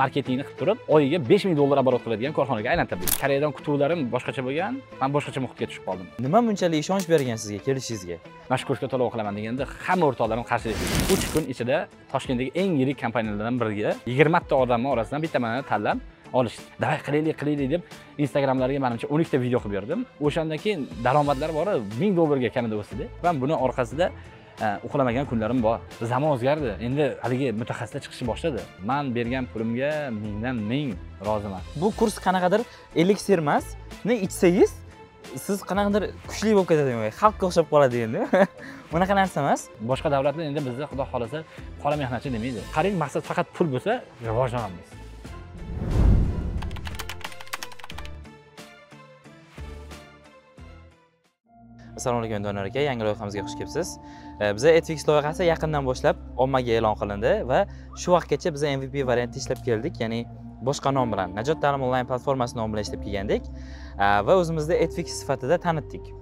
marketingni qilib turib oyiga besh ming dollar оборот qiladigan korxonaga aylantirdik koreyadan kutuvlarim boshqacha bo'lgan man boshqacha muhitga tushib qoldim. Nima bunchalik ishonch bergan sizga kelishingizga? Mana shu kursga to'lov qilaman deganda hamma o'rtoqlarim qarshilik qildi uch kun ichida toshkentdagi eng yirik kompaniyalardan biriga yigirmata odamni orasidan bitta mani tanlab olishdi. Davay qilaylik qilaylik deb instagramlarga manimcha o'n ikkita video qilib berdim o'shandan keyin daromadlar bori ming dollarga kamida o'sdida va buni orqasida uxlamagan kunlarim bor. Zamon o'zgardi. Endi haligi mutaxassislar chiqishni boshladi. Man bergan pulimga mingdan ming roziman. Bu kurs qanaqadir eliksir emas shuni ichsangiz siz qanaqadir kuchli bo'lib ketadi xalqqa o'xshab qoladi endi. Bunaqa narsa emas. Boshqa davlatlar endi bizda xudo xohlasa qora mehnatchi demaydi. Qarang maqsad faqat pul bo'lsa rivojlanamiz. Assalomu alaykum donor aka. Yangi loyihamizga xush kelibsiz E, biza etfix loyihasi yaqindan boshlab ommaga e'lon qilindi va shu vaqtgacha biza mvp variantda ishlab keldik ya'ni boshqa nom bilan najot ta'lim onlayn platformasi nomi bilan ishlab kelgandik e, va o'zimizni etfix sifatida tanitdik.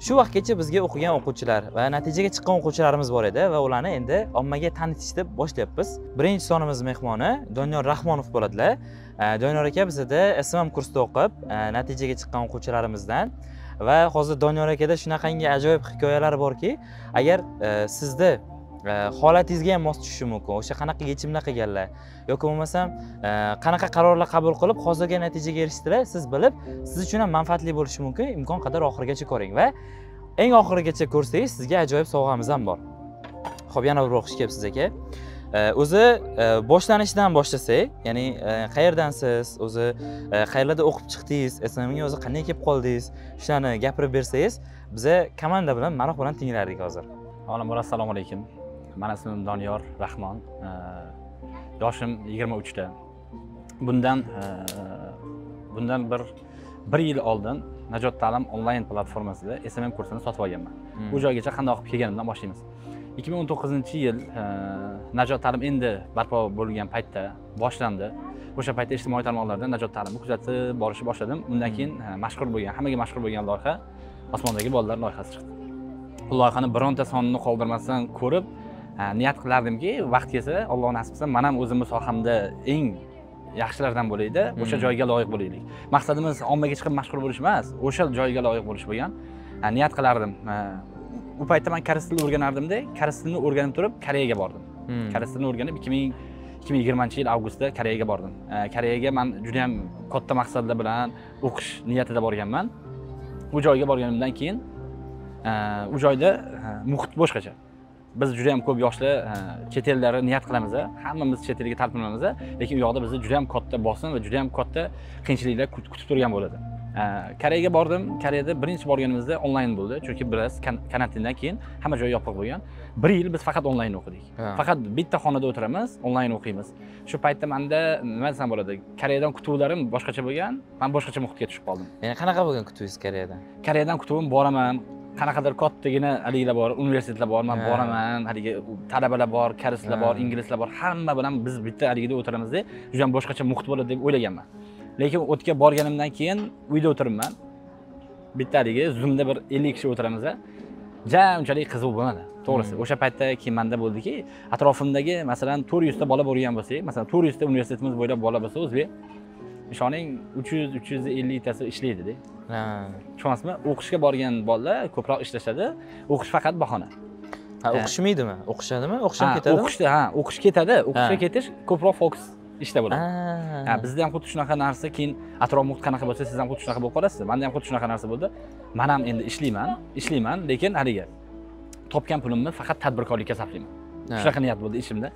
Shu vaqtgacha bizga o'qigan o'quvchilar va natijaga chiqqan o'quvchilarimiz bor edi va ularni endi ommaga tanitishni boshlayapmiz. Birinchi sonimiz mehmoni doniyor rahmonov bo'ladilar. E, doniyor aka bizada smm kursida o'qib natijaga chiqqan o'quvchilarimizdan va hozir doniyor akada shunaqangi ajoyib hikoyalar borki agar e, sizni e, holatingizga ham mos tushishi mumkin. O'sha qanaqa yechimlar qilganlar yoki bo'lmasam e, qanaqa qarorlar qabul qilib hozirgi natijaga erishdilar siz bilib siz uchun ham manfaatli bo'lishi mumkin. Imkon qadar oxirigacha ko'ring va eng oxirigacha ko'rsangiz sizga ajoyib sovg'amiz ham bor. Ho'p yana bir o'qish xush kelibsiz aka. O'zi e, boshlanishidan boshlasak ya'ni e, qayerdansiz o'zi e, qayerlarda o'qib chiqdingiz smga o'zi qanday kelib qoldingiz shularni gapirib bersangiz biza komanda bilan maroq bilan tinglardik hozir. Avvalambor assalomu alaykum. Mani ismim doniyor rahmon. Yoshim yigirma uchda bundan bundan bir bir yil oldin najot ta'lim onlayn platformasida smm kursini sotib olganman. Hmm. joygacha qanday o'qib kelganimdan boshlaymiz ikki ming o'n to'qqizinchi yil e, najot ta'lim endi barpo bo'lgan paytda boshlandi. O'sha paytda ijtimoiy tarmoqlarda najot ta'limni kuzatib borishni boshladim. Undan keyin e, mashhur bo'lgan hammaga mashhur bo'lgan loyiha osmondagi bolalar loyihasi chiqdi. Bu loyihani bironta sonini qoldirmasdan ko'rib e, niyat qilardimki vaqt kelsa alloh nasib qilsa man ham o'zimni sohamda eng yaxshilardan bo'laylik o'sha hmm. joyga loyiq bo'laylik. Maqsadimiz ommaga chiqib mashhur bo'lish emas o'sha joyga loyiq bo'lish bo'lgan. Niyat qilardim u paytda man koreys tilini o'rganardimda koreys tilini o'rganib turib koreyaga bordim. Hmm. koreys tilini o'rganib ikki ming ikki ming yigirmanchi yil avgustda koreyaga bordim. Koreyaga man juda yam katta maqsadlar bilan o'qish niyatida borganman. U joyga borganimdan keyin u joyda muhit boshqacha. Biz juda yam ko'p yoshlar chet ellarga niyat qilamiz hammamiz chet elga talpinamiz lekin u yoqda bizni juda yam katta bosim va juda yam katta qiyinchiliklar kutib turgan bo'ladi koreyaga bordim. Koreyada birinchi borganimizda onlayn bo'ldi. Chunki biroz karantindan keyin hamma joy yopiq bo'lgan. Bir yil biz faqat onlayn o'qidik. Faqat bitta xonada o'tiramiz onlayn o'qiymiz. Shu paytda manda nima desam bo'ladi? Koreyadan kutuvlarim boshqacha bo'lgan man boshqacha muhitga tushib qoldim. Ya'ni qanaqa bo'lgan kutuvingiz koreyadan koreyadan kutuvim boraman. Qanaqadir kattagina haligilar bor universitetlar bor man boraman. Haligi talabalar bor koreyslar bor inglizlar bor hamma bilan biz bitta haligida o'tiramizda juda boshqacha muhit bo'ladi deb o'ylaganman lekin o'tga borganimdan keyin uyda o'tiribman. Bitta haligi zoomda bir ellik kishi o'tiramiz ja unchalik qiziq bo'lmadi to'g'risi. Hmm. o'sha paytda keyin manda bo'ldiki atrofimdagi masalan to'rt yuzta bola bo'lgan bo'lsak masalan to'rt yuzta universitetimiz bo'ylab bola bo'lsa o'zbek ishoning uch yuz uch yuz elliktasi ishlaydida tushunasizmi o'qishga borgan bolalar ko'proq ishlashadi o'qish faqat bahona. Ha o'qishmaydimi o'qishadimi? O'qish ham ketadimi? o'qishda ha o'qish ketadi. O'qishga ketish ko'proq fokus ishda bo'ladi ha. Bizda ham xuddi shunaqa narsa keyin atrof muhit qanaqa bo'lsa siz ham xuddi shunaqa bo'lib qolasiz. Manda ham xuddi shunaqa narsa bo'ldi. Man ham endi ishlayman ishlayman lekin haligi topgan pulimni faqat tadbirkorlikka sarflayman. Shunaqa niyat bo'ldi ishimda.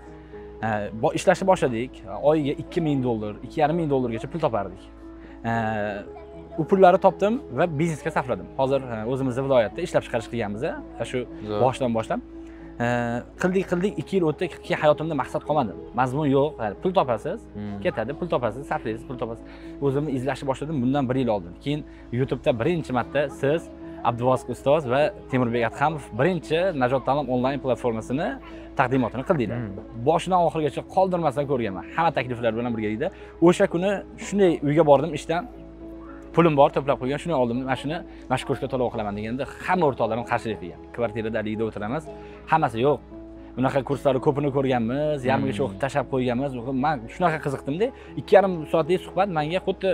Ishlashni boshladik. Oyiga ikki ming dollar ikki yarim ming dollargacha pul topardik. U pullarni topdim va biznesga sarfladim. Hozir o'zimizni viloyatda ishlab chiqarish qilganmiz shu boshidan boshlab qildik qildik. Ikki yil o'tdi keyin hayotimda maqsad qolmadi. Mazmun yo'q. Pul topasiz. Hmm. ketadi pul topasiz sarflaysiz pul topasiz. O'zimni izlashni boshladim bundan bir yil oldin. Keyin youtubeda birinchi marta siz abduvosk ustoz va temurbek adhamov birinchi najot ta'lim onlayn platformasini taqdimotini qildinglar. Hmm. boshidan oxirigacha qoldirmasdan ko'rganman. Hamma takliflar bilan birga edi o'sha kuni shunday uyga bordim ishdan pulim bor to'plab qo'ygan shuni oldim. Mana shuni mana shu kursga to'lov qilaman deganda hamma o'rtoqlarim qarshilik qilgan. Kvartirada haligida o'tiramiz hammasi yo'q. Bunaqa kurslarni ko'pini ko'rganmiz yarmigacha Hmm. o'qib tashlab qo'yganmiz. Man shunaqa qiziqdimda ikki yarim soatlik suhbat manga xuddi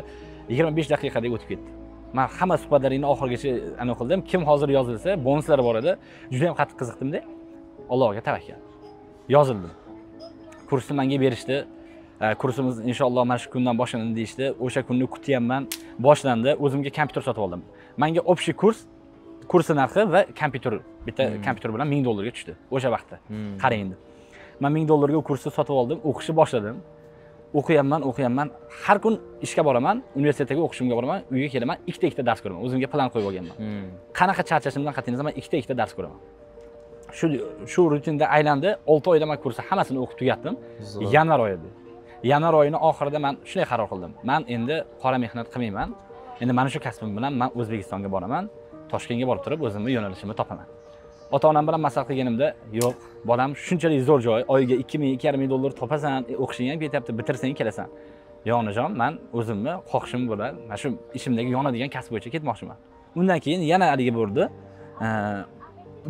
yigirma besh daqiqadek o'tib ketdi. Man hamma suhbatlaringni oxirigacha anaqa qildim. Kim hozir yozilsa bonuslari bor edi. Juda yam qattiq qiziqdimda. Allohga tavakkal. Yozildim kursni menga berishdi. E, kursimiz inshaalloh mana shu kundan boshlanadi deyishdi. O'sha kunni kutyapman boshlandi. O'zimga kompyuter sotib oldim. Manga общий kurs kursi narxi va kompyuter bitta Hmm. kompyuter bilan ming dollarga tushdi o'sha vaqtda. Hmm. qarang endi. Man ming dollarga u kursni sotib oldim o'qishni boshladim. O'qiyapman o'qiyapman. Har kun ishga boraman universitetga o'qishimga boraman uyga kelaman ikkita ikkita dars ko'raman. O'zimga plan qo'yib olganman. Hmm. qanaqa charchashimdan qat'iy nazar man ikkita ikkita dars ko'raman. Shu shu rutinda aylandi. Olti oyda man kursni hammasini o'qib tugatdim. Yanvar oyi edi yanvar oyining oxirida man shunday qaror qildim. Man endi qora mehnat qilmayman. Endi mana shu kasbim bilan man o'zbekistonga boraman toshkentga borib turib o'zimni yo'nalishimni topaman. Ota onam bilan maslahat qilganimda yo'q bolam shunchalik zo'r joy oyiga ikki ming ikki yarim ming dollar topasan e, o'qishing ham ketyapti bitirsang kelasan. Yo'q onajon man o'zimni xohishim bilan mana shu ishimdagi yonadigan kasb bo'yicha ketmoqchiman. Undan keyin yana haligi bo'ldi e,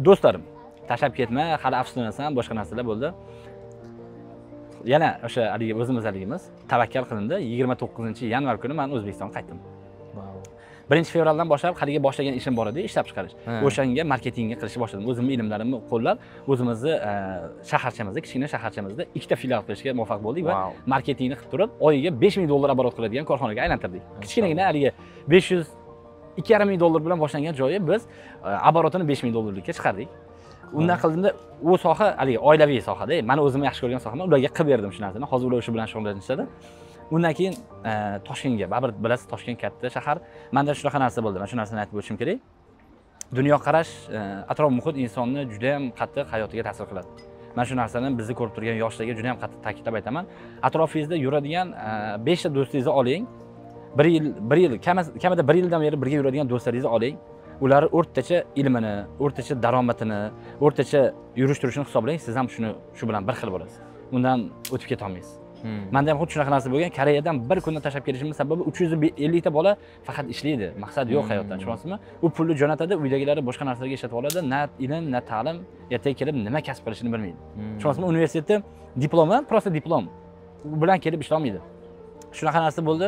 do'stlarim tashlab ketma hali afsuslanasan boshqa narsalar bo'ldi. Yana o'sha haligi o'zimiz haligimiz tavakkal qilindi yigirma to'qqizinchi yanvar kuni man o'zbekistonga qaytdim. Birinchi fevraldan boshlab haligi boshlagan ishim bor edi ishlab chiqarish. Ha. o'shanga marketingga qilishni boshladim. O'zimni ilmlarimni qo'llab o'zimizni e, shaharchamizda kichkina shaharchamizda ikkita filial qilishga muvaffaq bo'ldik va marketingni qilib turib oyiga besh ming dollar oborot qiladigan korxonaga aylantirdik. Kichkinagina haligi besh yuz ikki yarim ming dollar bilan boshlangan joyi biz e, оборотini besh ming dollarlikka chiqardik. Undan qildimda u soha haligi oilaviy sohada mani o'zimni yaxshi ko'rgan soham ularga qilib berdim shu narsani. Hozir ular shu bilan shug'ullanishadi undan keyin e, toshkentga. Baribir bilasiz toshkent katta shahar. Manda shunaqa narsa bo'ldi. Man shu narsani aytib o'tishim kerak. Dunyoqarash e, atrof muhit insonni juda yam qattiq hayotiga ta'sir qiladi. Mana shu narsani bizni ko'rib turgan yoshlarga juda yam qattiq ta'kidlab aytaman. Atrofingizda yuradigan e, beshta do'stingizni oling. Bir yil bir yil kamida bir yildan beri birga yuradigan do'stlaringizni oling. Ular o'rtacha ilmini o'rtacha daromadini o'rtacha yurish turishini hisoblang. Siz ham shuni shu bilan bir xil bo'lasiz. Undan o'tib ketolmaysiz manda ham xuddi shunaqa narsa bo'lgan. Koreyadan bir kunda tashlab kelishimni sababi uch yuz ellikta bola faqat ishlaydi. Maqsadi yo'q Hmm. hayotdan tushunasizmi? U pulni jo'natadi uydagilari boshqa narsalarga ishlatib oladi. Na ilm na ta'lim ertaga kelib nima kasb qilishini bilmaydi. Hmm. tushunasizmi? Universitetni diplomi просто diplom u bilan kelib ishlolmaydi. Shunaqa narsa bo'ldi.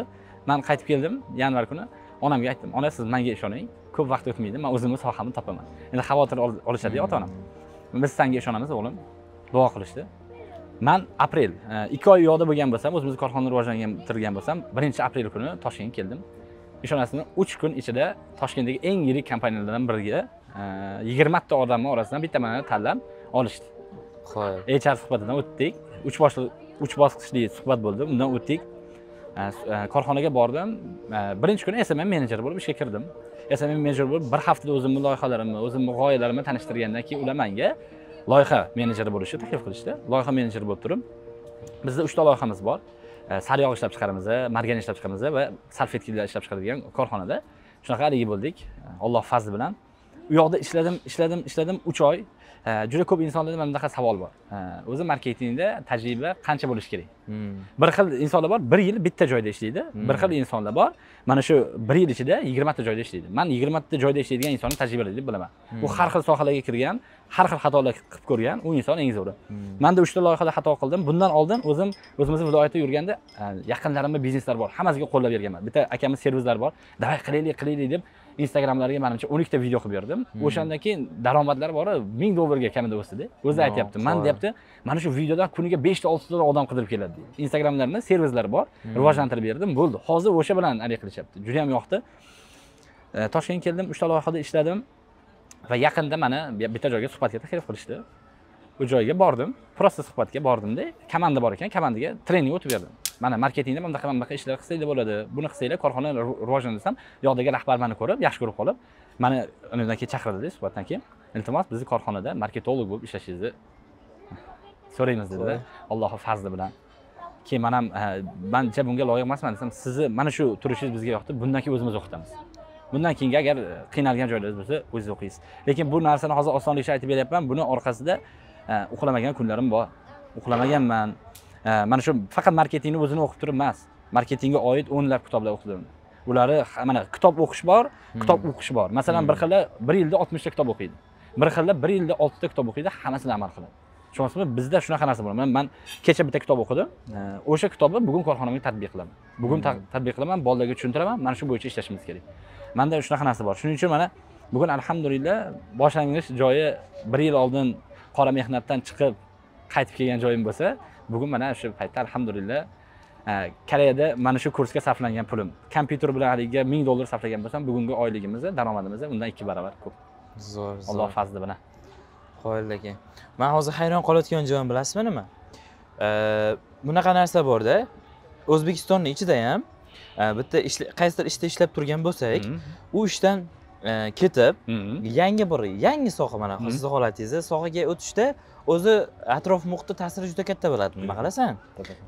Man qaytib keldim yanvar kuni. Onamga aytdim ona siz menga ishoning. Ko'p vaqt o'tmaydi. Man o'zimni sohamni topaman. Endi xavotir ol- olishadi ota onam biz senga ishonamiz o'g'lim. Duo qilishdi man aprel e, ikki oy u yoqda bo'lgan bo'lsam o'zimizni korxonani rivojlantirgan bo'lsam birinchi aprel kuni toshkentga keldim. Ishonasizmi? Uch kun ichida toshkentdagi eng yirik kompaniyalardan biriga e, yigirmata odamni orasidan bitta mani tanlab olishdi. Xo'p. HR suhbatidan o'tdik. Uch boshli uch bosqichli suhbat bo'ldi. Undan o'tdik. E, korxonaga bordim. Birinchi kuni SMM menejer bo'lib ishga kirdim. SMM menejer bo'lib bir haftada o'zimni loyihalarimni o'zimni g'oyalarimni tanishtirgandan keyin ular menga loyiha menejeri bo'lishni taklif qilishdi. Loyiha menejeri bo'lib turib bizda uchta loyihamiz bor. Eh, sariyog' ishlab chiqaramiz eh, margan ishlab chiqaramiz eh, va salfetkalar ishlab chiqaradigan korxonada. Shunaqa haligi bo'ldik. Alloh fazli bilan. U yoqda ishladim ishladim ishladim uch oy. Juda ko'p insonlarda mana bunaqa savol bor. E, o'zi marketingda tajriba qancha bo'lishi kerak? Hmm. bir xil insonlar bor bir yil bitta joyda ishlaydi. Bir xil insonlar bor mana shu bir yil ichida yigirmata joyda ishlaydi. Man yigirmata joyda ishlaydigan insonni tajribali deb bilaman. U har xil sohalarga kirgan har xil xatolar qilib ko'rgan u inson eng zo'ri. Hmm. manda uchta loyihada xato qildim. Bundan oldin o'zim o'zimizni viloyatda yurganda e, yaqinlarimni bizneslar bor. Hammasiga qo'llab berganman bitta akamiz servislar bor. Davay qilaylik qilaylik deb instagramlariga manimcha o'n ikkita video qilib berdim. O'shandan keyin daromadlari bor ming dollarga kamida o'sdida o'zi aytyapti man deyapti mana shu videodan kuniga beshta oltita odam qidirib keladi deydi. Instagramlarini servislari bor rivojlantirib berdim bo'ldi. Hozir o'sha bilan haligi qilishyapti juda yam yoqdi toshkentga keldim uchta loyihada ishladim va yaqinda mana bitta joyga suhbatga taklif qilishdi. U joyga bordim просто suhbatga bordimda komanda bor ekan komandaga trening o'tib berdim mana marketingda mana bunaqa mana bunaqa ishlar qilsanglar bo'ladi buni qilsanglar korxona riv- rivojlandi yoqdagi rahbar mani ko'rib yaxshi ko'rib qolib mani undan keyin chaqirdida suhbatdan keyin. Iltimos bizni korxonada marketolog bo'lib ishlashingizni so'raymiz dedida. Allohi fazli bilan. Keyin man ham "Ha, mancha bunga loyiq emasman desam sizni mana shu turishingiz bizga yoqdi bundan keyin o'zimiz o'qitamiz. Bundan keyingi agar e, qiynalgan joylaringiz bo'lsa o'zingiz o'qiysiz. Lekin bu narsani hozir osonlikcha aytib beryapman. Buni orqasida e, uxlamagan kunlarim bor. Uxlamaganman. E, mana shu faqat marketingni o'zini o'qib turib emas marketingga oid o'nlab kitoblar o'qidim. Ularni ha- mana kitob o'qish bor kitob o'qish bor. Masalan bir xillar bir yilda oltmishta kitob o'qiydi. Bir xillar bir yilda oltita kitob o'qiydi hammasini amal qiladi tushunyapsizmi bizda shunaqa narsa bo'ladi man kecha bitta kitob o'qidim. O'sha kitobni bugun korxonamga tatbiq qilaman. Bugun Hmm. tatbiq qilaman bolalarga tushuntiraman. Mana shu bo'yicha ishlashimiz kerak. Manda shunaqa narsa bor. Shuning uchun mana bugun alhamdulillah boshlang'ich joyi bir yil oldin qora mehnatdan chiqib qaytib kelgan joyim bo'lsa bugun mana shu paytda alhamdulillah e, koreyada mana shu kursga sarflangan pulim. Kompyuter bilan haligi ming dollar sarflagan bo'lsam bugungi oyligimiz daromadimiz undan ikki barobar ko'p. Zo'r alloh zo'r fazli bilan qoyil aka. Man hozir hayron qolayotgan joyim bilasizmi nima E, bunaqa narsa borda. O'zbekistonni ichida ham e, bitta qaysidir ishda ishlab turgan bo'lsak Mhm. u ishdan ketib Mhm. yangi bir yangi soha mana sizni holatingizda sohaga o'tishda o'zi atrof muhitni ta'siri juda katta bo'ladi nima qilasan?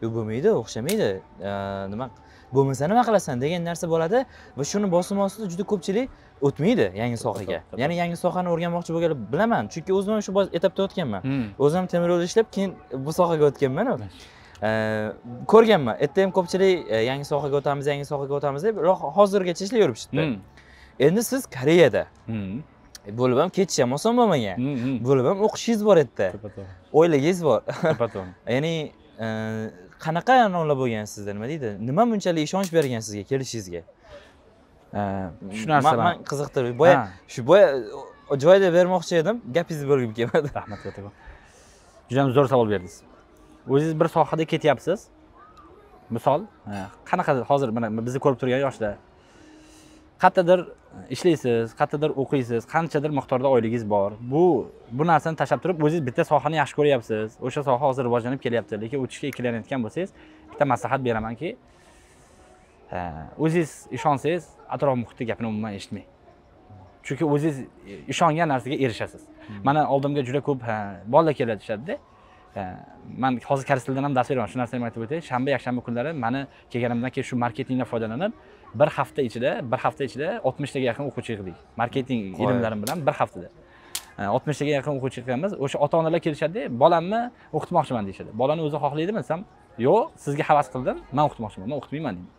Yo bo'lmaydi o'xshamaydi. E, nima bo'lmasa nima qilasan degan narsa bo'ladi va shuni bosim ostida juda ko'pchilik o'tmaydi yangi sohaga. ya'ni yangi sohani o'rganmoqchi bo'lganlar bilaman chunki o'zim ham shu etapda o'tganman. O'zim ham temir yo'lda ishlab keyin bu sohaga o'tganman E, ko'rganman erta ham ko'pchilik e, yangi sohaga o'tamiz yangi sohaga o'tamiz deb ro- hozirgacha Mhm. Endi siz koreyada. E, bo'lib ham ketish ham oson bo'lmagan bo'lib ham o'qishingiz bor yerda oilangiz bor. Ya'ni e, qanaqa an'analar bo'lgan sizda nima deydi? Nima bunchalik ishonch bergan sizga kelishingizga? E, shu narsa man, man man qiziqtirib boya shu boya joyida bermoqchi edim gapingizni bo'lgim kelmadi. Rahmat kattakon juda ham zo'r savol berdingiz. O'zingiz bir sohada ketyapsiz. Misol e, qanaqa hozir mana bizni ko'rib turgan yoshlar qayerdadir ishlaysiz qayerdadir o'qiysiz qanchadir miqdorda oyligingiz bor. Bu bu narsani tashlab turib o'zingiz bitta sohani yaxshi ko'ryapsiz. O'sha soha hozir rivojlanib kelyapti lekin o'tishga ikkilanayotgan bo'lsangiz bitta maslahat beramanki o'zingiz ishonsangiz atrof muhitni gapini umuman eshitmang. Chunki o'zingiz ishongan narsaga erishasiz. Mana oldimga juda ko'p bolalar keladi ishladida man hozir koreys tilidan ham dars beraman shu narsani ham aytib o'tay. Shanba yakshanba kunlari mani kelganimdan keyin shu marketingdan foydalanib bir hafta ichida bir hafta ichida oltmishtaga yaqin o'quvchi yig'dik. Marketing ilmlarim bilan bir haftada. Oltmishtaga yaqin o'quvchi yig'ganmiz. O'sha ota onalar kelishadida bolamni o'qitmoqchiman deyishadi. Bolani o'zi xohlaydimi desam yo'q sizga havas qildim man o'qitmoqchiman man o'qitmayman deyman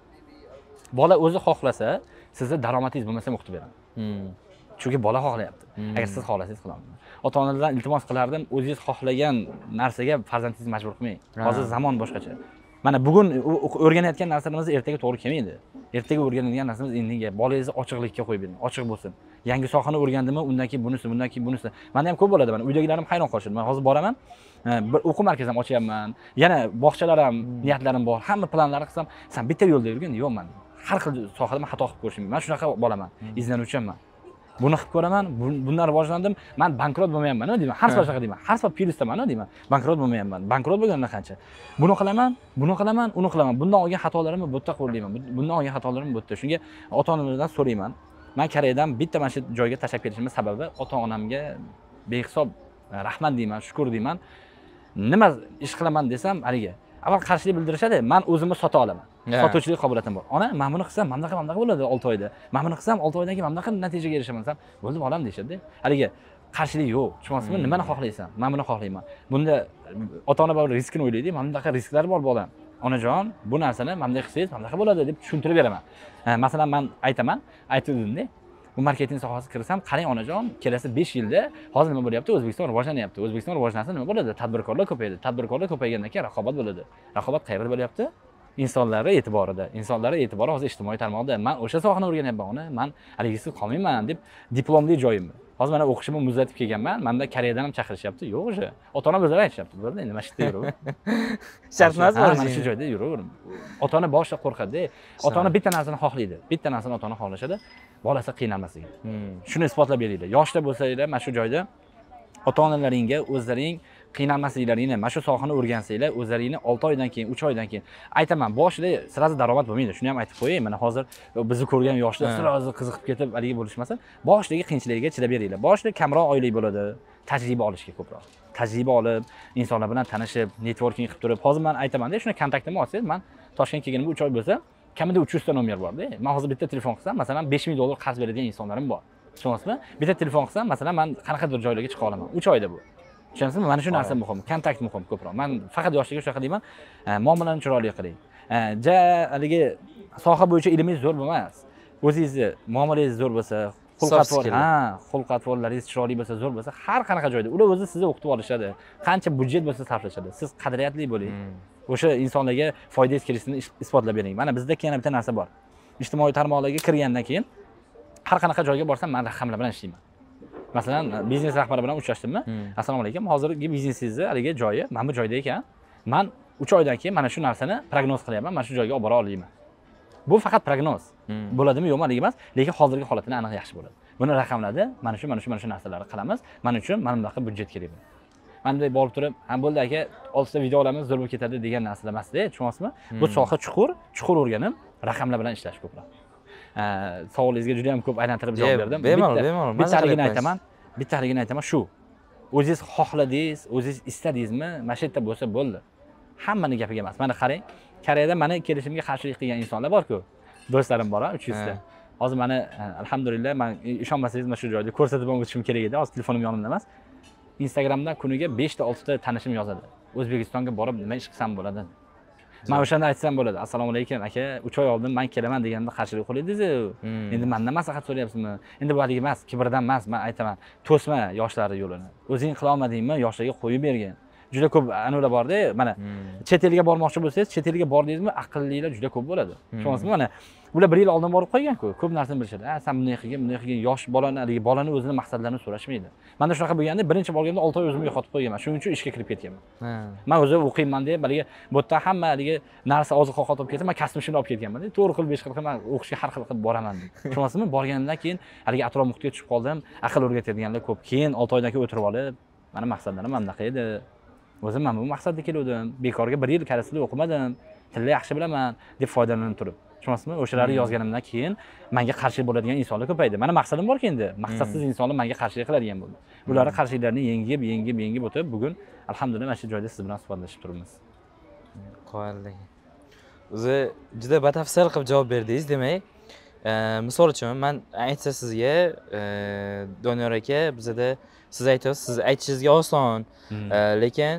bola o'zi xohlasa sizni daromadingiz bo'lmasa ham o'qitib beraman. Hmm. chunki bola xohlayapti. Hmm. agar siz xohlasangiz qilolmayman ota onalardan iltimos qilardim o'zingiz xohlagan narsaga farzandingizni majbur qilmang. Hozir zamon boshqacha mana bugun o'rganayotgan narsalarimiz ertaga to'g'ri kelmaydi. Ertaga o'rganadigan narsamiz indinga bolangizni ochiqlikka qo'yib bering. Ochiq bo'lsin. Yangi sohani o'rgandimi undan keyin bunisi bundan keyin bunisi. Manda ham ko'p bo'ladi mana. Uydagilarim hayron qolishadi. Man hozir boraman. Bir o'quv markazi ham ochyapman. Yana bog'chalar ham niyatlarim bor. Hamma planlarni qilsam san bitta yo'lda yurgin yo'q man har xil sohada man xato qilib ko'rishim mumkin man shunaqa bolaman. Izlanuvchanman buni qilib ko'raman bu- bundan rivojlandim. Man bankrot bo'lmayapman deyman. Har Ha. safar shunaqa deyman. Har safar plyusdaman deyman. Bankrot bo'lmayapman. Bankrot bo'lganimdan qancha? Buni qilaman buni qilaman uni qilaman. Bundan olgan xatolarimni bu yerda qo'llayman Bu- bundan olgan xatolarim bu yerda. Shunga ota onamdan so'rayman. Man koreyadan bitta mana shu joyga tashlab kelishimni sababi ota onamga behisob e, rahmat deyman shukur deyman. Nima ish qilaman desam haligi. Avval qarshilik bildirishadi man o'zimni sota olaman. Sotuvchilik qobiliyatim bor. Ona man buni qilsam mana bunaqa mana bunaqa bo'ladi olti oyda. Man buni qilsam olti oydan keyin mana bunaqa natijaga erishaman desam bo'ldi bolam deyishadida haligi qarshilik yo'q tushunyapsizmi Hmm. nimani xohlaysan? Man buni xohlayman. Bunda ota ona baribir riskini o'ylaydi. Mana bunaqa risklari bor bolam. Onajon bu narsani mana bunday qilsangiz mana bunaqa bo'ladi deb tushuntirib beraman. Masalan man aytaman aytuvdimda bu marketing sohasiga kirsam qarang onajon kelasi besh yilda hozir nima bo'lyapti? O'zbekiston rivojlanyapti. O'zbekiston rivojlansa nima bo'ladi? Tadbirkorlar ko'payadi. Tadbirkorlar ko'paygandan keyin raqobat bo'ladi. Raqobat qayerda bo'lyapti insonlarni e'tiborida insonlarni e'tibori hozir ijtimoiy tarmoqda. Man o'sha sohani o'rganyapman ona man haligisiz qolmayman deb diplomli joyim. Hozir mana o'qishimni muzlatib kelganman. Manda koreyadan ham chaqirishyapti yo'q o'sha. Ota onam o'zlari aytishyapti. Bo'ldi endi mana shu yerda yuraver shart emas mana shu joyda yuraver ota ona boshida qo'rqadida ota ona bitta narsani xohlaydi. Bitta narsani ota ona xohlashadi. Bolasi qiynalmasligi. Hmm. shuni isbotlab beringlar. Yoshda bo'lsanglar mana shu joyda ota onalaringga o'zlaring qiynalmasliklaringni mana shu sohani o'rgansanglar o'zlaringni olti oydan keyin uch oydan keyin aytaman boshida sразу daromad bo'lmaydi. Shuni ham aytib qo'yay mana hozir bizni ko'rgan yoshlar Ha. sразу qiziqib ketib haligi bo'lishmasin. Boshidagi qiyinchiliklarga chidab beringlar. Boshida kamroq oylik bo'ladi. Tajriba olishga ko'proq. Tajriba olib insonlar bilan tanishib networking qilib turib hozir man aytamanda shuni kontaktimni olsangiz man toshkentga kelganimga uch oy bo'lsa kamida uch yuzta nomer borda man hozir bitta telefon qilsam masalan besh ming dollar qarz beradigan insonlarim bor. Tushunyapsizmi bitta telefon qilsam masalan man qanaqadir joylarga chiqa olaman? Uch oyda bu tushunasizmi mana shu narsa muhim kontakt muhim ko'proq. Man faqat yoshlarga shunaqa deyman e, muomalani chiroyli qiling E, ja haligi soha bo'yicha ilmingiz zo'r bo'lmas. O'zingizni muomalangiz zo'r bo'lsa xulq atvor ha xulq atvorlaringiz chiroyli bo'lsa zo'r bo'lsa har qanaqa joyda. Ular o'zi sizni o'qitib olishadi qancha budjet bo'lsa sarflashadi. Siz qadriyatli bo'ling. Hmm. o'sha insonlarga foydangiz kelishini is- isbotlab bering. Mana bizda yana bitta narsa bor. Ijtimoiy tarmoqlarga kirgandan keyin har qanaqa joyga borsam man raqamlar bilan ishlayman masalan biznes rahbari bilan uchrashdimmi? Hmm. assalomu alaykum hozirgi biznesingizni haligi joyi mana bu joyda ekan. Man uch oydan keyin mana shu narsani prognoz qilyapman mana shu joyga olib bora olmayman bu faqat prognoz. Hmm. bo'ladimi yo'qmi haligi emas. Lekin hozirgi holatini aniq yaxshi bo'ladi. Buni raqamladi mana shu mana shu mana shu narsalarni qilamiz. Mana uchun mana bunaqa budjet kerak bo'ladi. Mana bunday borib turib ha bo'ldi aka oltita video olamiz zo'r bo'lib ketadi degan narsalar emasda tushunyapsizmi bu Hmm. soha chuqur chuqur o'rganib raqamlar bilan ishlash ko'proq savolingizga juda yam ko'p aylantirib javob berdim. Bemalol, bemalol, bittaligini aytaman bittaligini aytaman shu. O'zingiz xohladingiz o'zingiz istadingizmi mana shu yerda bo'lsa bo'ldi. Hammani gapiga emas. Mana qarang koreyada mani kelishimga qarshilik qilgan insonlar borku. Do'stlarim bor uch yuzta hozir mani ha, alhamdulillah man ishonmasangiz mana shu joyda ko'rsatib ham o'tishim kerak edi. Hozir telefonim yonimda emas. Instagramdan kuniga beshta oltita tanishim yozadi. O'zbekistonga borib nima ish qilsam bo'ladi man o'shanda aytsam bo'ladi. Assalomu alaykum aka. Uch oy oldin man kelaman deganda qarshilik qildingiz Hmm. endi mandan maslahat so'rayapsizmi? Endi bu haligi emas kibrdan emas man aytaman. To'sma yoshlarni yo'lini. O'zing qilolmadingmi yoshlarga qo'yib bergin juda ko'p anavilar borda. Mana Hmm. chet elga bormoqchi bo'lsangiz chet elga bordingizmi aqllilar juda ko'p bo'ladi. Hmm. tushunyapsizmi mana ular bir yil oldin borib qo'yganku ko'p narsani bilishadi. A san bunday qilgin bunday qilgin. Yosh bolani haligi bolani o'zini maqsadlarini so'rashmaydi. Manda shunaqa bo'lganda birinchi borganda olti oy o'zimni yo'qotib qo'yganman. Shuning uchun ishga kirib ketganman. Man o'zi o'qiyman deb haligi bu yerda hamma haligi narsa oziq ovqat olib kelsa man kasbim shuni olib ketganmanda to'rt xil besh xil qilib man o'qishga har xil qilib boraman deb. Tushunyapsizmi borganimdan keyin haligi atrof muhitga tushib qoldim. Aql o'rgatadiganlar ko'p. Keyin olti oydan keyin o'tirib olib mani maqsadlarim mana bunaqa edi o'zim mana bu maqsadda keluvdim. Bekorga bir yil tili o'qimadim. Tilni yaxshi bilaman deb foydalanib turib. Tushunyapsizmi o'shalarni Hmm. yozganimdan keyin manga qarshi bo'ladigan insonlar ko'paydi. Mani maqsadim borku endi maqsadsiz insonlar manga qarshilik qiladigan bo'ldi. Ularni qarshiliklarni yengib yengib yengib o'tib bugun alhamdulillah mana shu joyda siz bilan suhbatlashib turibmiz. Qoyillik o'zi juda batafsil qilib javob berdingiz demak. Misol uchun man aytsa sizga doniyor aka bizada siz aytyapsiz siz aytishingizga oson. Lekin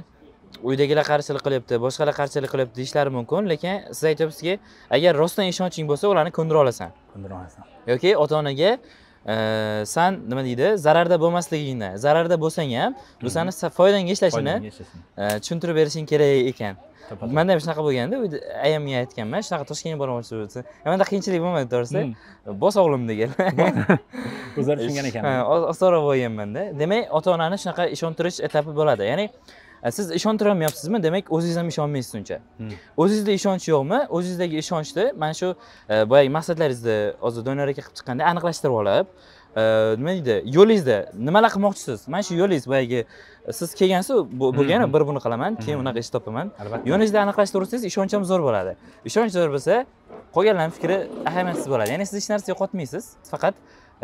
uydagilar qarshilik qilyapti boshqalar qarshilik qilyapti deyishlari mumkin lekin siz aytyapsizki agar rostdan ishonching bo'lsa ularni ko'ndira olasan ko'ndira olasan yoki ota onaga e, san nima deydi zararda bo'lmasligingni zararda bo'lsang ham bu sani sa- foydangga ishlashini e, tushuntirib berishing kerak ekan. Manda ham shunaqa bo'lganda uyda ayamga aytganman shunaqa toshkentga bormoqchi bo'lsa manda qiyinchilik bo'lmadi to'g'risi. Hmm. bos o'g'lim degan. O'zlari tushungan ekan. Osonroq bo'lganmanda. Demak ota onani shunaqa ishontirish etapi bo'ladi. Ya'ni e, siz ishontirolmayapsizmi demak o'zingiz ham ishonmaysiz uncha Hmm. o'zingizda ishonch yo'qmi? O'zingizdagi ishonchni mana shu e, boyagi maqsadlaringizni hozir doniyor aka qilib chiqqanda aniqlashtirib olib e, nima deydi? Yo'lingizda nimalar qilmoqchisiz? Mana shu yo'lingiz boyagi e, siz kelgansiz bu- bo'lgani Mhm. bir buni qilaman keyin unaqa ish topaman. Albatta. Yo'lingizni aniqlashtirib o'tsangiz ishonch ham zo'r bo'ladi. Ishonch zo'r bo'lsa qolganlarni fikri ahamiyatsiz bo'ladi. Ya'ni siz hech narsa yo'qotmaysiz faqat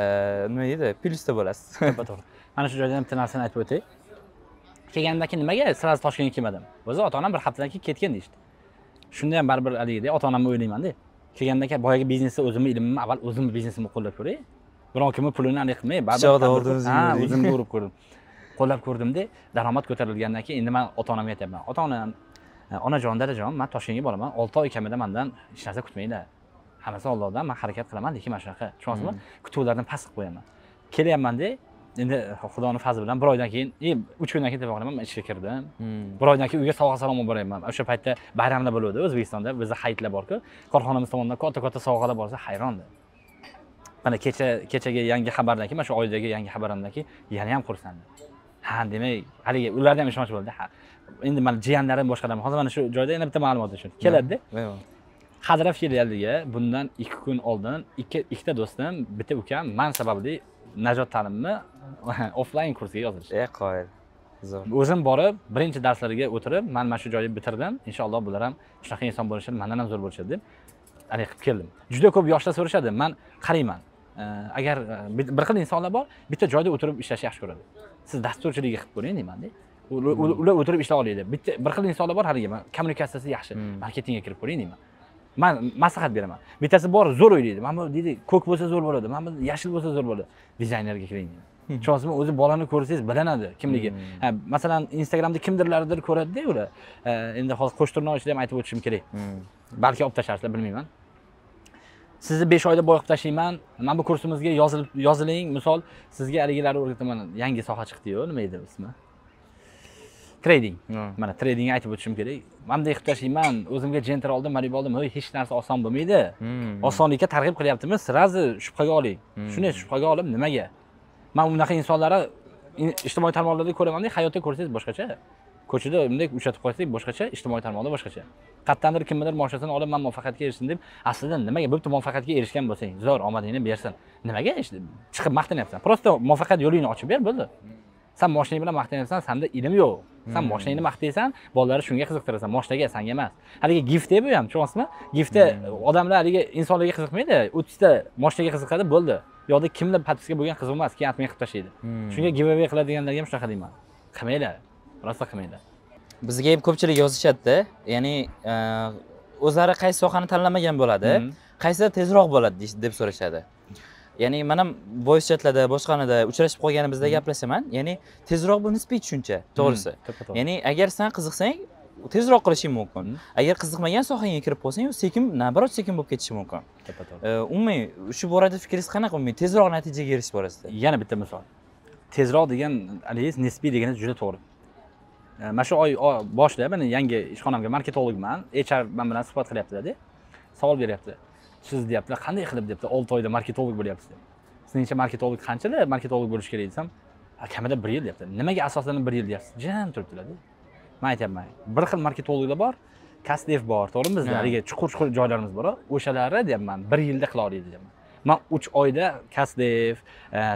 e, nima deydi plyusda bo'lasiz. To'g'ri mana shu joyda bitta narsani aytib o'tay kelgandan keyin nimaga sразу toshkentga kelmadim? O'zi ota onam bir haftadan keyin ketgan deyishdi shunda ham baribir haligida ota onamni o'ylaymanda. Kelgandan keyin boyagi biznesni o'zimni ilmimni avval o'zimni biznesimni qo'llab ko'ray. Biron kimni pulini aniq qilmay ha o'zingni o'zimni urib ko'rdim. Qo'llab ko'rdimda daromad ko'tarilgandan keyin endi man ota onamga aytyapman ota onam onajon dadajon man toshkentga boraman. Olti oy kamida mandan hech narsa kutmanglar. Hammasi ollohdan man harakat qilaman lekin mana shunaqa. Tushunyapsizmi kutuvlardan past qilib qo'yaman. Kelyapmanda endi xudoni fazli bilan bir oydan keyin e, uch kundan keyin telefon qilaman man ishga kirdim. Hmm. bir oydan keyin uyga sovg'a salom olib boryapman o'sha paytda bayramlar bo'luvdi o'zbekistonda bizda hayitlar borku. Korxonamiz tomonidan katta katta sovg'alar borsa hayronda mana kecha kechagi yangi xabardan keyin mana shu oydagi yangi xabarimdan keyin yana ham xursandman. Ha demak haligi ularda ham ishonch bo'ldi. Ha endi mana jiyanlarim boshqalar hozir mana shu joyda yana bitta ma'lumot uchun keladida. Hadraf filialiga bundan ikki kun oldin ikki ikkita do'stim bitta ukam man sababli najot ta'limni offlayn kursiga yozilishdi e qoyil. Zo'r. O'zim borib birinchi darslariga o'tirib man mana shu joyda bitirdim. Inshaalloh bular ham shunaqa inson bo'lishadi mandan ham zo'r bo'lishadi deb haligi qilib keldim. Juda ko'p yoshlar so'rashadi man qarayman e, agar e, bir xil insonlar bor bitta joyda o'tirib ishlashni yaxshi ko'radi. Siz dasturchilikni qilib ko'ring deymanda Ular- o'tirib ishlay oladi. Bitta bir xil insonlar bor haligi kommunikatsiyasi yaxshi Hmm. marketingga kirib ko'ring deyman man maslahat beraman. Bittasi bor zo'r o'ylaydi. Mana bu deydi ko'k bo'lsa zo'r bo'ladi mana bu yashil bo'lsa zo'r bo'ladi. Dizaynerga kiring. Deydi tushunyapsizmi o'zi bolani ko'rsangiz bilinadi kimligi. Hmm. masalan instagramda kimdirlardir ko'radida ular. Endi hozir qo'shtirnoq ichida ham aytib o'tishim kerak. Hmm. balki olib tashlashlar bilmayman. Sizni besh oyda boyitib tashlayman. Mana bu kursimizga yozilib yoziling. Misol sizga haligilarni o'rgataman yangi soha chiqdiyu nima edi ismi trading. Mana tradingni aytib o'tishim kerak. Mana bunday qilib tashlayman o'zimga jenter oldim mana oldim hoy hech narsa oson bo'lmaydi. Hmm. osonlikka targ'ib qilyaptimi сразу shubhaga oling. Hmm. shunday shubhaga olib nimaga? Man unaqa insonlarni in- ijtimoiy tarmoqlarda ko'ramanda hayotda ko'rsangiz boshqacha. Ko'chada bunday uchratib qo'ysak boshqacha ijtimoiy tarmoqda boshqacha. Qayerdandir kimnidir moshasini olib man muvaffaqiyatga erishdim deb aslida nimaga bo'pti muvaffaqiyatga erishgan bo'lsang zo'r omadingni bersin. Nimaga chiqib maqtanyapsan. Просто muvaffaqiyat yo'lingni ochib ber bo'ldi. San moshinang bilan maqtanyapsan sanda ilm yo'q san moshinangni maqtaysan bolalarni shunga qiziqtirasan moshinaga sanga emas. Haligi giftda bu ham tushunyapsizmi giftda odamlar haligi insonlarga qiziqmaydi o'ttizta moshinaga qiziqadi bo'ldi. Bu yoqda kimdir подписка bo'lgan qiziq emas keyin отмена qilib tashlaydi. Hmm. shunga giveaway qiladiganlarga ham shunaqa deyman. Qilmanglar rosa qilmanglar bizga ham ko'pchilik yozishadida ya'ni e, o'zlari qaysi sohani tanlamagan bo'ladi qaysida tezroq bo'ladi deb so'rashadi ya'ni man ham voice chatlarda boshqanida uchrashib qolganimizda gaplashsaman. Ya'ni tezroq bu nisbiy tushuncha to'g'risi. To'g'ri. ya'ni agar san qiziqsang tezroq qilishing mumkin. Mhm. agar qiziqmagan sohangga kirib qolsang u sekin naоборот sekin bo'lib ketishi mumkin. Umumiy shu borada fikringiz qanaqa? Umumiy tezroq natijaga erishish borasida. Yana bitta misol. Tezroq degan haligingiz nisbiy deganingiz juda to'g'ri. Mana shu oy boshida meni yangi ishxonamga marketologman. Hr man bilan suhbat qilyaptida savol beryapti siz deyaptilar. Qanday qilib debdi olti oyda marketolog bo'lyapsiz deb sizningcha marketolog qanchada marketolog bo'lish kerak desam "Ha, kamida bir yil deyapti. Nimaga asosan bir yil deyapsiz? Jim turibdilarda. Man aytyapman bir xil marketologlar bor kasdev bor to'g'rimi bizda? Ha. haligi chuqur chuqur joylarimiz bor o'shalari deyapman bir yilda qila oladi deyapman. Man uch oyda kasdev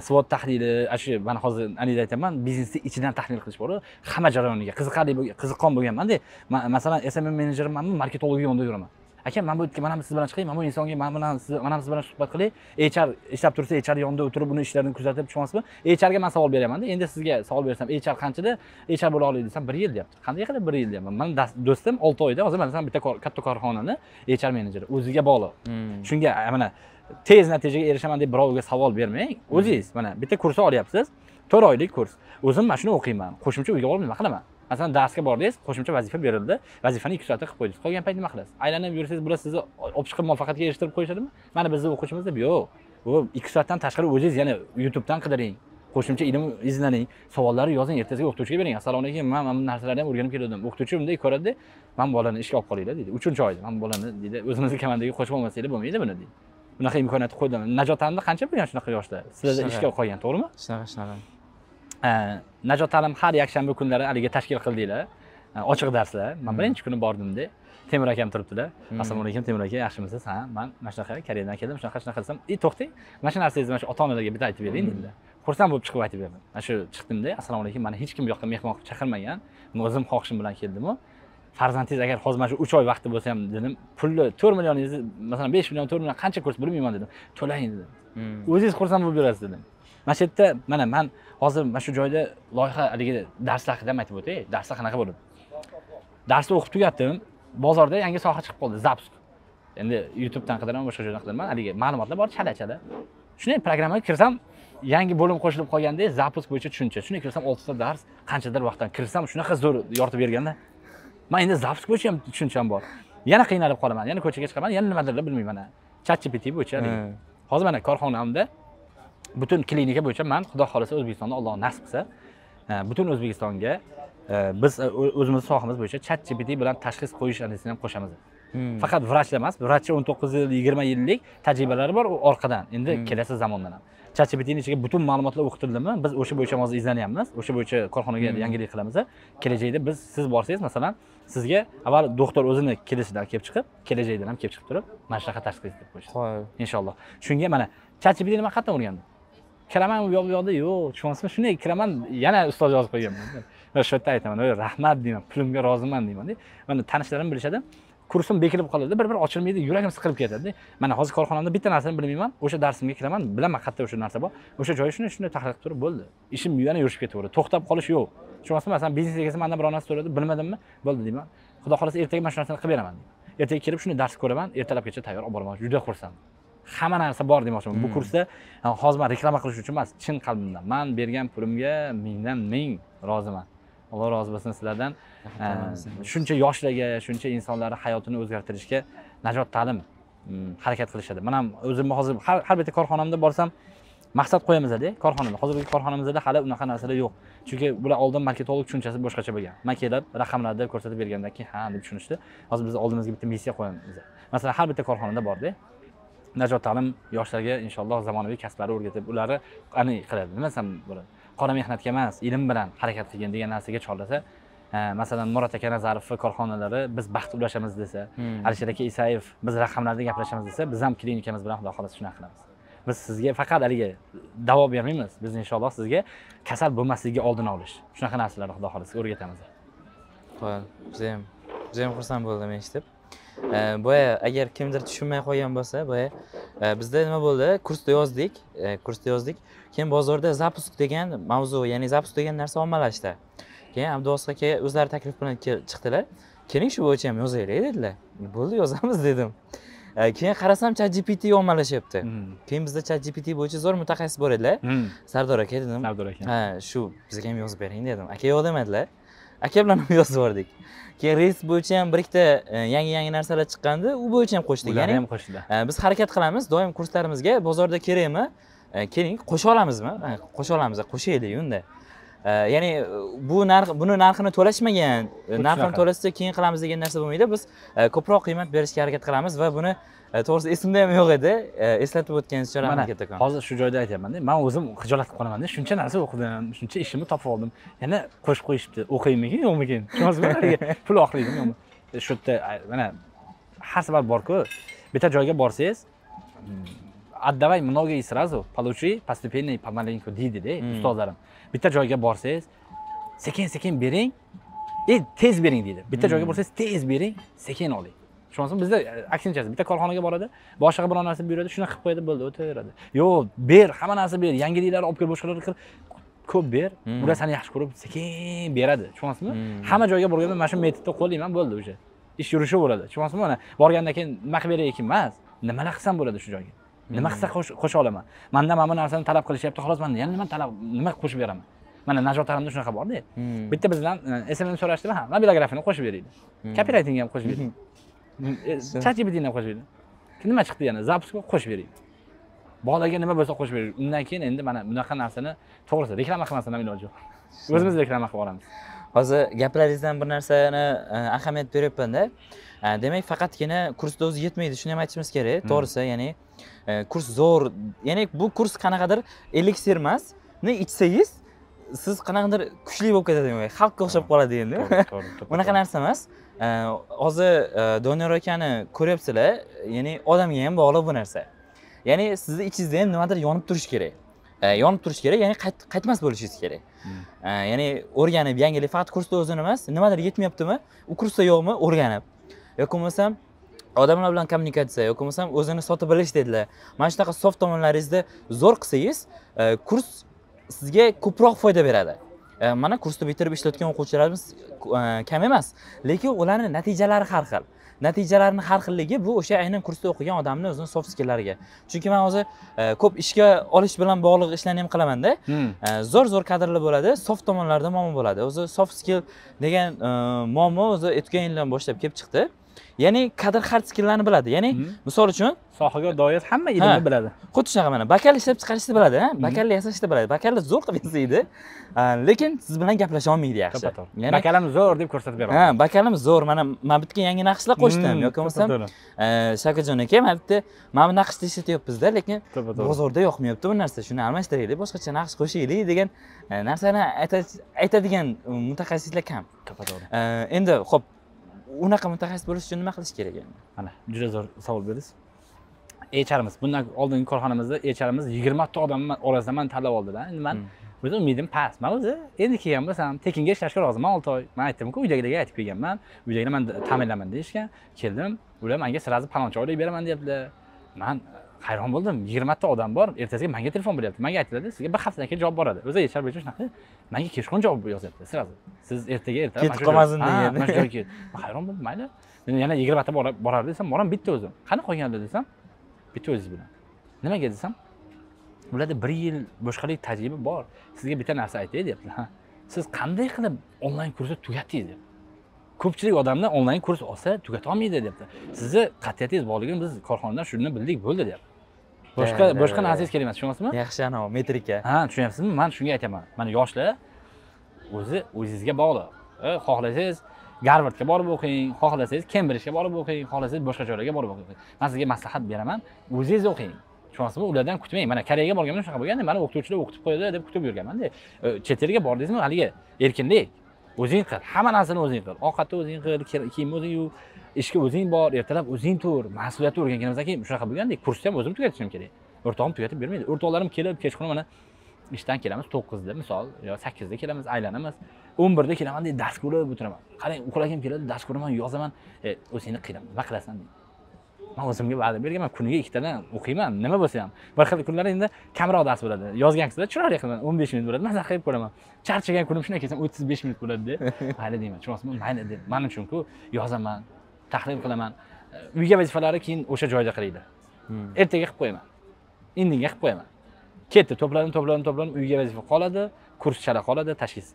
svot tahlili ana shu mana hozir anida aytyapman biznesni ichidan tahlil qilish bor hamma jarayoniga qiziqarli qiziqqon bo'lganmanda. Ma- masalan smm menejermanmi marketologni yonida yuraman aka man bu yerga mana siz bilan chiqay mana bu insonga man bilan siz mana siz bilan suhbat qilay. Hr ishlab tursa hr yonida o'tirib uni ishlarini kuzatib tushunyapsizmi hrga man savol beryapmanda endi sizga savol bersam hr qanchada? Hr bo'la oladi desam bir yil deyapti. Qanday qilib bir yil deyapman? Mani do'stim olti oyda hozir masalan bitta kor- katta korxonani hr menejeri o'ziga bog'liq. Hmm. shunga mana tez natijaga erishaman deb birovga savol bermang o'zingiz mana bitta kursni olyapsiz to'rt oylik kurs. O'zim mana shuni o'qiyman qo'shimcha uyga borib nima qilaman masalan darsga bordingiz qo'shimcha vazifa berildi. Vazifani ikki soatda qilib qo'ydingiz. Qolgan payt nima qilasiz aylanib yursangiz bular sizni olib chiqib muvaffaqiyatga erishtirib qo'yishadimi? Mana bizni o'quvchimiz deb yo'q. U ikki soatdan tashqari o'zingiz yana youtubedan qidiring qo'shimcha ilm izlaning savollarni yozing ertasiga o'qituvchiga bering. Assalomu alaykum man mana bu narsalarni ham o'rganib kelgandim o'qituvchi bunday ko'radida man bolani ishga olib qolinglar deydi. Uchinchi oyda man bolani deydi. O'zimizni komandaga qo'shib olmasanglar bo'lmaydi buni deydi. Bunaqa imkoniyatni qo'ydim. Najot qancha bo'lgan shunaqa yoshda? Sizlarda ishga qolgan to'g'rimi? Shunaqa shunaqa najot ta'lim har yakshanba kunlari haligi tashkil qildinglar. Э, ochiq darslar. Man Hmm. birinchi kuni bordimda temur akam turibdilar Hmm. assalomu alaykum temur aka yaxshimisiz? Ha man mana shunaqa koreyadan keldim shunaqa shunaqa desam e to'xtang mana shu narsangizni mana shu ota onalarga bitta aytib bering Hmm. dedilar xursand bo'lib chiqib aytib berdim. Mana shu chiqdimda assalomu alaykum mani hech kim bu yoqqa mehmon qilib chaqirmagan. O'zim xohishim bilan keldimu. Farzandingiz agar hozir mana shu uch oy vaqti bo'lsa ham dedim pulni to'rt millioningizni masalan besh million to'rt million qancha kurs bilmayman dedim. To'lang dedim. Hmm. o'zingiz xursand bo'lib yurasiz dedim mana shu yerda mana man hozir mana shu joyda loyiha haligi darslar haqida ham aytib o'tay. Darslar qanaqa bo'ladi darsni o'qib tugatdim. Bozorda yangi soha chiqib qoldi zapusк endi youtubedan qidiraman boshqa joydan qidiraman haligi ma'lumotlar bor chala chala. Shunday programmaga kirsam yangi bo'lim qo'shilib qolgandek zapusк bo'yicha tushuncha. Shunday kirsam oltita dars qanchadir vaqtdan kirsam shunaqa zo'r yoritib berganda man endi zapusк bo'yicha ham tushuncham bor. Yana qiynalib qolaman yana ko'chaga chiqaman yana nimadirlar bilmayman chat gpt bo'yicha hozir mana korxonamda butun klinika bo'yicha man xudo xohlasa o'zbekistonda alloh nasib qilsa e, butun o'zbekistonga e, biz e, o'zimizni sohamiz bo'yicha chat gpt bilan tashxis qo'yish analizini ham qo'shamiz Hmm. faqat vrachlar emas vrachcha o'n to'qqiz yil yigirma yillik tajribalari bor u orqadan endi Hmm. kelasi zamondan ham chat gptni ichiga butun ma'lumotlar o'qitildimi biz o'sha bo'yicha hozir izlanyapmiz o'sha bo'yicha korxonaga Hmm. yangilik qilamiz kelajakda biz siz borsangiz masalan sizga avval doktor o'zini kelishidan kelib chiqib kelajakdan ham kelib chiqib turib mana shunaqa tashxis deb qo'yishadi Qo'y. inshaalloh shunga mana chatgpt nima qayerdan o'rgandim kiraman u yoq bu yoqda yo'q tushunyapsizmi? Shunday kiraman yana ustoz yozib qo'yganman va shu yerda aytaman "Ey, rahmat deyman pulimga roziman deymanda. Mana tanishlarim bilishadi kursim bekilib qoladi bir bir ochilmaydi yuragim siqilib ketadi mana hozir korxonamda bitta narsani bilmayman o'sha darsimga kiraman bilaman qayerda o'sha narsa bor. O'sha joyi shunday shunday tahlil qilib turib bo'ldi. Ishim yana yurishib ketaveradi to'xtab qolish yo'q. Tushunyapsizmi? Masalan biznes egasi mandan biror narsa so'radi bilmadimmi? Bo'ldi deyman. Xudo xohlasa ertaga mana shu narsani qilib beraman deyman. Ertaga kelib shuni dars ko'raman ertalabgacha tayyor olib boraman juda xursandman hamma narsa bor demoqchiman. Bu Hmm. kursda hozir man reklama qilish uchun emas chin qalbimdan man bergan pulimga mingdan ming roziman. Alloh rozi bo'lsin sizlardan. Shuncha yoshlarga shuncha insonlarni hayotini o'zgartirishga najot ta'lim mm, harakat qilishadi. Man ham o'zimni hozir har har bitta korxonamda borsam maqsad qo'yamizda korxonada hozirgi korxonamizda hali unaqa narsalar yo'q. Chunki bular oldin marketolog tushunchasi boshqacha bo'lgan. Man kelib raqamlarni ko'rsatib bergandan keyin ha deb tushunishdi. Hozir biz oldimizga bitta missiya qo'yamiz. Masalan har bitta korxonada borda najot ta'lim yoshlarga inshaalloh zamonaviy kasblarni o'rgatib ularni aniq qiladi nima desam bo'ladi qora mehnatga emas ilm bilan harakat qilgin degan narsaga chorlasa masalan murod aka nazarovni korxonalari biz baxt ulashamiz desa Hmm. alisher aka isayev biz raqamlarda gaplashamiz desa biz ham klinikamiz bilan xudo xohlasa shunaqa qilamiz biz sizga faqat haligi davo bermaymiz biz inshaalloh sizga kasal bo'lmasligiga oldini olish shunaqa narsalarni xudo xohlasa o'rgatamiz. Biz ham biz ham xursand bo'ldim eshitib. Boya agar kimdir tushunmay qolgan bo'lsa, boya bizda nima bo'ldi? Kursda yozdik, kursda yozdik. Keyin bozorda zapusk degan mavzu, ya'ni zapusk degan narsa ommalashdi. Keyin Abduvosis aka o'zlari taklif bilan chiqdilar. Keling shu bo'yicha ham yozaylik dedilar. Bo'ldi, yozamiz dedim. Keyin qarasam ChatGPT ommalashyapti. Hmm. Keyin bizda ChatGPT bo'yicha zo'r mutaxassis bor edilar. Sardor aka dedim. Navdor aka ha shu bizga ham yozib bering dedim aka yo'q demadilar aka bilan ham yozib yubordik. Keyin reys bo'yicha ham bir ikkita e, yangi yangi narsalar chiqqandi. U bo'yicha ham qo'shdik ya'ni ham qo'shdi. e, biz harakat qilamiz. Doim kurslarimizga bozorda kerakmi? E, keling qo'sha olamizmi? Ha, qo'sha olamiz qo'shaylik unda ya'ni e, bu narx buni narxini to'lashmagan e, narxini to'lashsa keyin qilamiz degan narsa bo'lmaydi. Biz e, ko'proq qiymat berishga harakat qilamiz va buni to'g'risi esimda ham yo'q edi. Eslatib o'tganingiz uchun rahmat kattakon hozir shu joyda aytyapmanda man o'zim xijolat qilib qolamanda shuncha narsa o'qidim shuncha ishimni topib oldim. Yana qo'shib qo'yishibdi o'qiymikin yo'qmikin? Tushunasizmi haligi pul oqlaydimi yo'qmi? Shu yerda mana har safar borku bitta joyga borsangiz отдавай много и сразу получи постепенно и помаленьку deydida ustozlarim bitta joyga borsangiz sekin sekin bering и tez bering deydi bitta joyga borsangiz tez bering sekin oling tushunasizmi bizda aksinchasi bitta korxonaga boradi boshqa biror narsa buyuradi shuni qilib qo'yadi bo'ldi o'taveradi yo'q ber hamma narsa ber yangiliklarni olib kel boshqalarni qil ko'p ber ular seni yaxshi ko'rib sekin beradi tushunasizmi Mm. hamma joyga borganda mana shu metodni qo'llayman bo'ldi уже ish yurishi bo'ladi tushunasizmi mana borgandan keyin nima qilib beray ekan emas nimalar qilsam bo'ladi shu joyga nima qilsa qo'sh- qo'sha olaman. Mandan mana bu narsani talab qilishyapti xolos man yana nima talab nima qo'shib beraman? Mana najot ta'limda shunaqa borda Hmm. bitta bizdan smm so'rashdimi? Ha mobilografini qo'shib beraylik. Hmm. kopiraytingni ham qo'shib bering chat gptni ham qo'shib bering nima chiqdi yana? Zapuskga qo'shib bering bolaga nima bo'lsa qo'shib bering undan keyin endi mana bunaqa narsani to'g'risi reklama qilmasdan ham iloji yo'q. O'zimiz reklama qilib yuboramiz hozir gaplaringizdan bir narsani e, ahamiyat beryapmanda E, demak faqatgina kursda o'zi yetmaydi shuni ham aytishimiz kerak. Hmm. to'g'risi ya'ni e, kurs zo'r ya'ni bu kurs qanaqadir eliksir emas ni ichsangiz siz qanaqadir kuchli bo'lib ketadigan xalqqa o'xshab qoladi endi. Unaqa narsa emas. Hozir doniyor akani ko'ryapsizlar ya'ni odamga ham bog'liq bu narsa. Ya'ni sizni ichingizda ham nimadir yonib turishi kerak yonib turishi kerak ya'ni qayt- qaytmas bo'lishingiz kerak. E, ya'ni o'rganib yangilik faqat kursda o'zini emas nimadir yetmayaptimi? U kursda yo'qmi? O'rganib. Yoki bo'lmasam odamlar bilan kommunikatsiya yoki bo'lmasam o'zini sotib bilish dedilar. Mana shunaqa soft tomonlaringizni zo'r qilsangiz e, kurs sizga ko'proq foyda beradi. E, mana kursni bitirib ishlayotgan o'quvchilarimiz e, kam emas lekin ularni natijalari har xil natijalarni har xilligi bu o'sha aynan kursda o'qigan odamni o'zini soft skilllariga chunki man hozir e, ko'p ishga olish bilan bog'liq ishlarni ham qilamanda. Hmm. E, zo'r zo'r kadrlar bo'ladi soft tomonlarida muammo bo'ladi. O'zi soft skill degan e, muammo o'zi o'tgan yildan boshlab kelib chiqdi ya'ni kadr hard skilllarni biladi. Ya'ni Hmm. misol uchun sohaga doir hamma ilmni Ha. biladi. Xuddi shunaqa mana bakal ishlab chiqarishni biladi ha? bakalni yasashni biladi. Bakalni zo'r qilib yasaydi. Lekin siz bilan gaplashib olmaydi yaxshi. Ya'ni bakalam zo'r deb ko'rsatib ha beraman bakalim zo'r. Mana man bitta yangi naqshlar qo'shdim. Hmm, yoki bo'lmasam e, shavkatjon aka mana bitta mana bu naqshni ishlatyapmizda lekin bozorda yoqmayapti bu narsa. Shuni almashtiraylik boshqacha naqsh qo'shaylik degan e, narsani ayta- aytadigan e, mutaxassislar kam. To'g'ri endi ho'p unaqa mutaxassis bo'lish uchun nima qilish kerak endi? Mana juda zo'r savol berdingiz. Hrimiz bundan oldingi korxonamizda hrimiz yigirmata odam orasidan mani tanlab oldilar endi man Hmm. o'zi umidim past. Man o'zi endi kelgan bo'lsam tekinga ishlashga roziman olti oy. Man aytdimku uydagilarga aytib kelganman. Uydagilar man ta'minlaman deyishgan. Keldim ular menga сразу paloncha oylik beraman deyaptilar. Man hayron bo'ldim. Yigirmata odam bor. Ertasiga menga telefon bo'lyapti. Menga aytiladi sizga bir haftadan keyin javob boradi. O'zi hr bo'yicha shunaqa menga kechqurun javob yozyapti sразу siz ertaga ertalab Ketib qolmasin degan. mana shu joyga kel. Man hayron bo'ldim mayli. Men yana yigirmata bora- boradi desam boraman bitta o'zim. Qani qolganlar desam bitta o'zingiz bilan. Nimaga desam ularda bir yil boshqalik tajriba bor. Sizga bitta narsa aytay deyaptilar ha siz qanday qilib onlayn kursni tugatdingiz deyapti ko'pchilik odamlar onlayn kurs olsa tugatolmaydi deyapti sizni qat'iyatingiz borligini biz korxonadan shuni bildik bo'ldi deyapti boshqa boshqa narsangiz kerak emas tushunyapsizmi? Yaxshi anavi metrika. Ha tushunyapsizmi? Man shunga aytyapman mana yoshlar o'zi o'zingizga bog'liq. E, xohlasangiz garvardga borib o'qing xohlasangiz kembridjga borib o'qing xohlasangiz boshqa joylarga borib o'qing. Man sizga maslahat beraman o'zingiz o'qing. Tushunyapsizmi? Ulardan kutmang. Mana koreyaga borganimda shunaqa bo'lganda mani o'qituvchilar o'qitib qo'ydi deb kutib yurganmanda. E, chet elga bordingizmi haligi? Erkinlik o'zing qil. Hamma narsani o'zing qil. Ovqatni o'zing qil kiyimni o'zing yuv ishga o'zing bor ertalab o'zing tur. Mas'uliyatni o'rganganimizdan keyin shunaqa bo'lganda kursni ham o'zim tugatishim kerak. O'rtog'im tugatib bermaydi. O'rtoqlarim kelib kechqurun mana ishdan kelamiz to'qqizda misol yo sakkizda kelamiz aylanamiz. O'n birda kelaman deydi dars ko'rib o'tiraman. Qarang uxlagim keladi dars ko'raman yozaman. E, o'zingni qiynama nima qilasan deydi man o'zimga va'da berganman kuniga ikkitadan o'qiyman nima bo'lsa ham. Bir xil kunlar endi kamroq dars bo'ladi. Yozgan kishida chiroyli qilaman o'n besh minut bo'ladi. Maza qilib ko'raman. Charchagan kunim shunday kelsam o'ttiz besh minut bo'ladida mayli deyman. Tushunyapsizmi mayli deb man uchunku yozaman tahlil qilaman. Uyga vazifalari keyin o'sha joyda qilinglar. Hmm. ertaga qilib qo'yaman. Indinga qilib qo'yaman. Ketdi to'pladim to'pladim to'pladim uyga vazifa qoladi kurs chala qoladi tashxis.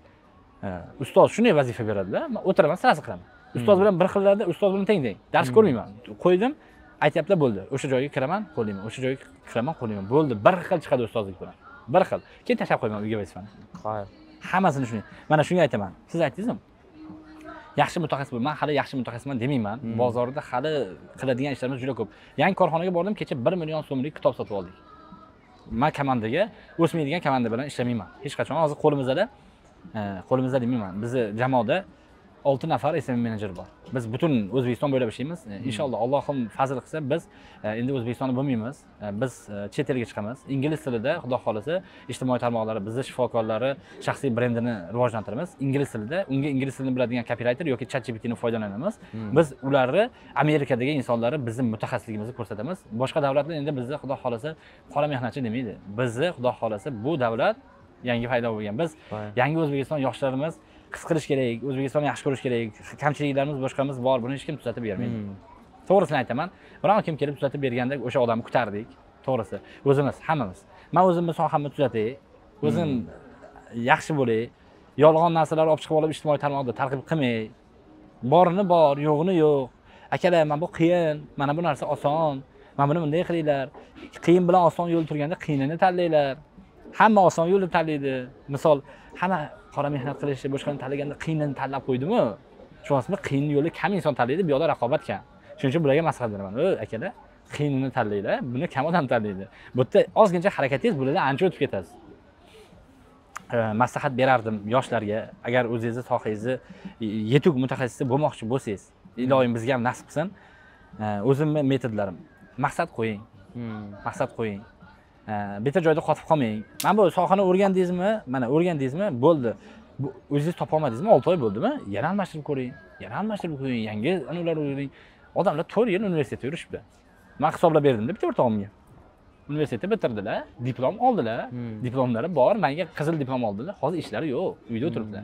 Ustoz shunday vazifa beradida man o'tiraman sirasi qilaman ustoz bilan bir xillarda ustoz bilan teng teng dars ko'rmayman. Qo'ydim aytyaptilar bo'ldi. O'sha joyga kiraman qo'llayman o'sha joyga kiraman qo'llayman bo'ldi. Bir xil chiqadi ustozlik bilan. Bir xil. Keyin tashlab qo'yaman uyga vazifani. Hammasini shunday. Mana shunga aytaman. Siz aytdingizmi? Yaxshi mutaxassis man hali yaxshi mutaxassisman demayman. Hmm. bozorda hali qiladigan ishlarimiz juda ko'p. Yangi korxonaga bordim kecha bir million so'mlik kitob sotib oldik. Man komandaga o'smaydigan komanda bilan ishlamayman. Hech qachon. Hozir qo'limizda e, qo'limizda demayman. Bizni jamoada olti nafar sm menejer bor. Biz butun o'zbekiston bo'ylab ishlaymiz. E, inshaalloh allohim fazl qilsa biz e, endi o'zbekistonda bo'lmaymiz. E, biz chet elga chiqamiz. Ingliz tilida xudo xohlasa ijtimoiy tarmoqlari bizni shifokorlari shaxsiy brendini rivojlantiramiz. Ingliz tilida unga ingliz tilini biladigan kopirayter yoki chat gptni foydalanamiz. Hmm. biz ularni amerikadagi insonlarni bizni mutaxassisligimizni ko'rsatamiz. Boshqa davlatlar endi bizni xudo xohlasa qora mehnatchi demaydi. Bizni xudo xohlasa bu davlat yangi paydo bo'lgan. Biz yangi o'zbekiston yoshlarimiz his qilish kerak o'zbekistonni yaxshi ko'rish kerak kamchiliklarimiz boshqamiz bor buni hech kim tuzatib bermaydi. Hmm. to'g'risini aytaman biron kim kelib tuzatib berganda o'sha odamni kutardik to'g'risi. O'zimiz hammamiz. Man o'zimni sohamni tuzatay o'zim yaxshi bo'lay yolg'on narsalarni olib chiqib olib ijtimoiy tarmoqda targ'ib qilmay borini bor yo'g'ini yo'q. Akalar mana bu qiyin mana bu narsa oson mana buni bunday qilinglar qiyin bilan oson yo'l turganda qiyinini tanlanglar hamma oson yo'lni tanlaydi. Misol hamma qora mehnat qilishni boshqani tanlaganda qiyinini tanlab qo'ydimi tushunyapsizmi qiyin yo'lni kam inson tanlaydi bu yoqda raqobat kam. Shuning uchun bularga maslahat beraman. O akalar qiyinini tanlanglar buni kam odam tanlaydi. Bu yerda ozgincha harakatingiz bularda ancha o'tib ketasiz. E, maslahat berardim yoshlarga. Agar o'zingizni sohangizni yetuk mutaxassisi bo'lmoqchi bo'lsangiz iloyim bizga ham nasib qilsin e, o'zimni metodlarim. Maqsad qo'ying. Hmm. maqsad qo'ying. E, bitta joyda qotib qolmang. Mana bu sohani o'rgandingizmi? Mana o'rgandingizmi? Bo'ldi. O'zingiz topolmadingizmi olti oy bo'ldimi? Yana almashtirib ko'ring. Yana almashtirib ko'ring. Yangi anavlar o'rganing odamlar to'rt yil universitetda yurishibdi. Man hisoblab berdimda bitta o'rtog'imga. Universitetni bitirdilar diplom oldilar. Hmm. diplomlari bor. Manga qizil diplom oldilar. Hozir ishlari yo'q. Uyda o'tiribdilar.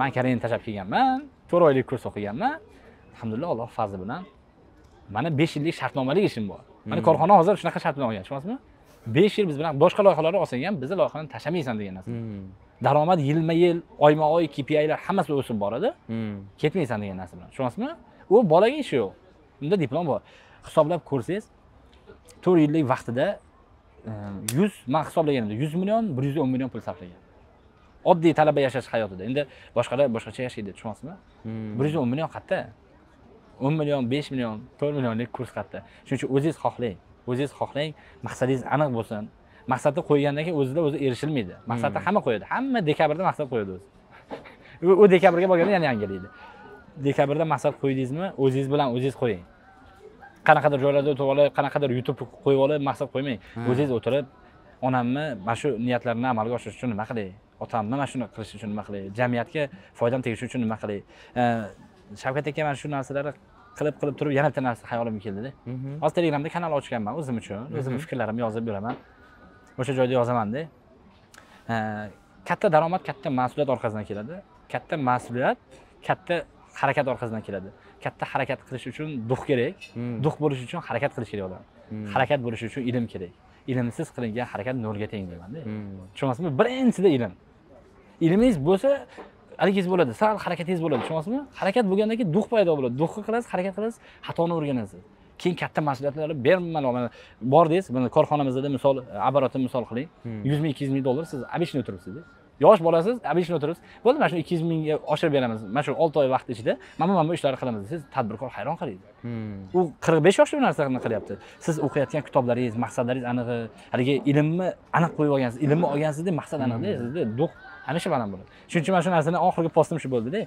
Man koreyani tashlab kelganman. To'rt oylik kurs o'qiganman. Alhamdulillah alloh fazli bilan. Mana besh yillik shartnomalik ishim bor. Mana Hmm. korxona hozir shunaqa shart bilan olgan tushunyapsizmi besh yil biz bilan boshqa loyihalarni olsang ham bizni loyihani tashlamaysan degan narsa. Hmm. daromad yilma yil oyma oy kpilar hammasi o'sib boradi Hmm. ketmaysan degan narsa bilan. Tushunyapsizmi u bolaga ishi yo'q. Unda diplom bor. Hisoblab ko'rsangiz to'rt yillik vaqtida e, yuz man hisoblaganimda yuz million bir yuz o'n million pul sarflagan. Oddiy talaba yashash hayotida. Endi boshqalar boshqacha yashaydi tushunyapsizmi Hmm. bir yuz o'n million qayerda o'n million besh million to'rt millionlik kurs qayerda shuning uchun o'zingiz xohlang o'zingiz xohlang maqsadingiz aniq bo'lsin. Maqsadni qo'ygandan keyin o'zida o'zi erishilmaydi. Maqsadni Hmm. hamma qo'yadi. Hamma dekabrda maqsad qo'yadi o'zi. U- dekabrga borganda yana yangilaydi. Dekabrda maqsad qo'ydingizmi o'zingiz bilan o'zingiz qo'ying. Qanaqadir joylarda o'tib olib qanaqadir yutib qo'yib olib maqsad qo'ymang. Hmm. o'zingiz o'tirib onamni mana shu niyatlarini amalga oshirish uchun nima qilay? Otamni mana shuni qilish uchun nima qilay? Jamiyatga foydam tegishi uchun nima qilay? Shavkat aka mana shu narsalarni qilib qilib turib yana bitta narsa xayolimga keldida. Mhm. hozir telegramda kanal ochganman o'zim uchun. O'zimni Mhm. fikrlarimni yozib yuraman o'sha joyda yozamanda. Katta daromad katta mas'uliyat orqasidan keladi. Katta mas'uliyat katta harakat orqasidan keladi. Katta harakat qilish uchun duh kerak Hmm. duh bo'lish uchun harakat qilish kerak odam. Harakat bo'lishi uchun ilm kerak. Ilmsiz qilingan harakat nolga teng deymanda. Tushunyapsizmi birinchida ilm. Ilmingiz bo'lsa haligingiz bo'ladi sal harakatingiz bo'ladi tushunyapsizmi harakat bo'lgandan keyin duh paydo bo'ladi. Duhni qilasiz harakat qilasiz xatoni o'rganasiz. Keyin katta mas'uliyatlarni bemalol mana bordingiz mana korxonamizda misol оборотni misol qiling. Hmm. yuz ming ikki yuz ming dollar siz обычный o'tiribsizda yosh bolasiz обычный o'tiribsiz. Bo'ldi mana shu ikki yuz mingga oshirib beramiz. Mana shu olti oy vaqt ichida mana bu mana bu ishlarni qilamiz. Siz tadbirkor hayron qalaydi Hmm. u qirq besh yoshda bu narsani qilyapti? Siz o'qiyotgan kitoblaringiz maqsadlaringiz anig'i haligi ilmni aniq qo'yib olgansiz ilmni olgansizda maqsad aniqda sizda hamisha baland bo'ladi. Shuning uchun mana shu narsani oxirgi postim shu bo'ldida.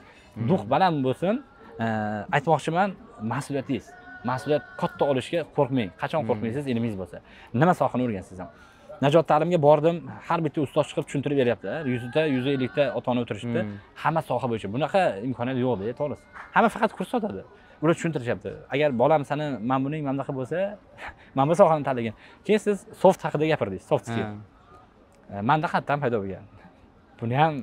Duh baland bo'lsin. Aytmoqchiman mas'uliyatliyiz mas'uliyat katta olishga qo'rqmang. Qachon Hmm. qo'rqmaysiz? Ilmingiz bo'lsa. Nima sohani o'rgansiz ham? Najot ta'limga bordim. Har bitta ustoz chiqib tushuntirib beryapti yuzta yuz ellikta ota ona o'tirishibdi. Hmm. hamma soha bo'yicha. Bunaqa imkoniyat yo'qda to'g'risi. Hamma faqat kurs sotadi. Ular tushuntirishyapti. Agar bolam sani mana buning mana bunaqa bo'lsa mana bu sohani tanlagan. Keyin siz soft haqida gapirdingiz soft skill. Manda qayerdan paydo bo'lgan buni ham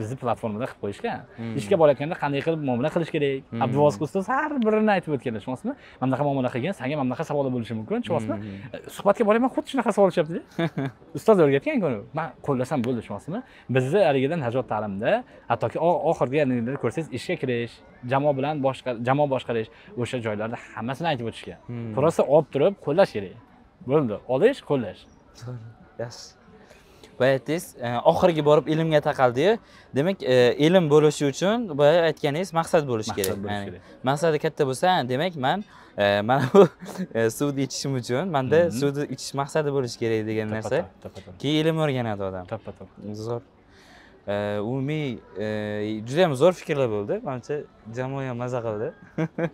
bizni platformada qilib qo'yishgan Hmm. ishga borayotganda qanday qilib muomala qilish kerak? Hmm. abduvosiq ustoz har birini aytib o'tganlar. Tushunyapsizmi mana bunaqa muomala qilgin sanga mana bunaqa savollar bo'lishi mumkin. Tushunyapsizmi Hmm. suhbatga boryapman xuddi shunaqa savol tushyaptida. Ustoz o'rgatgan-ku man qo'llasam bo'ldi tushunyapsizmi bizni haligidan najot ta'limda hattoki oxirgi nimalarni ko'rsangiz ishga kirish jamoa bilan boshqa jamoa boshqarish o'sha joylarda hammasini aytib o'tishgan просто olib turib qo'llash kerak. Bo'ldi olish qo'llash. Yaxshi boya aytdingiz e, oxirgi borib ilmga taqaldiyu demak e, ilm bo'lishi uchun boya aytganingiz maqsad bo'lishi kerak. Ya'ni maqsadi katta bo'lsa demak man e, mana bu suvni ichishim uchun manda Mhm. suvni ichish maqsadi bo'lishi kerak degan narsa keyin ilm o'rganadi odam. To'ppa-to'g'ri. zo'r. E, umumiy juda ham zo'r fikrlar bo'ldi. Manimcha jamoa ham maza qildi.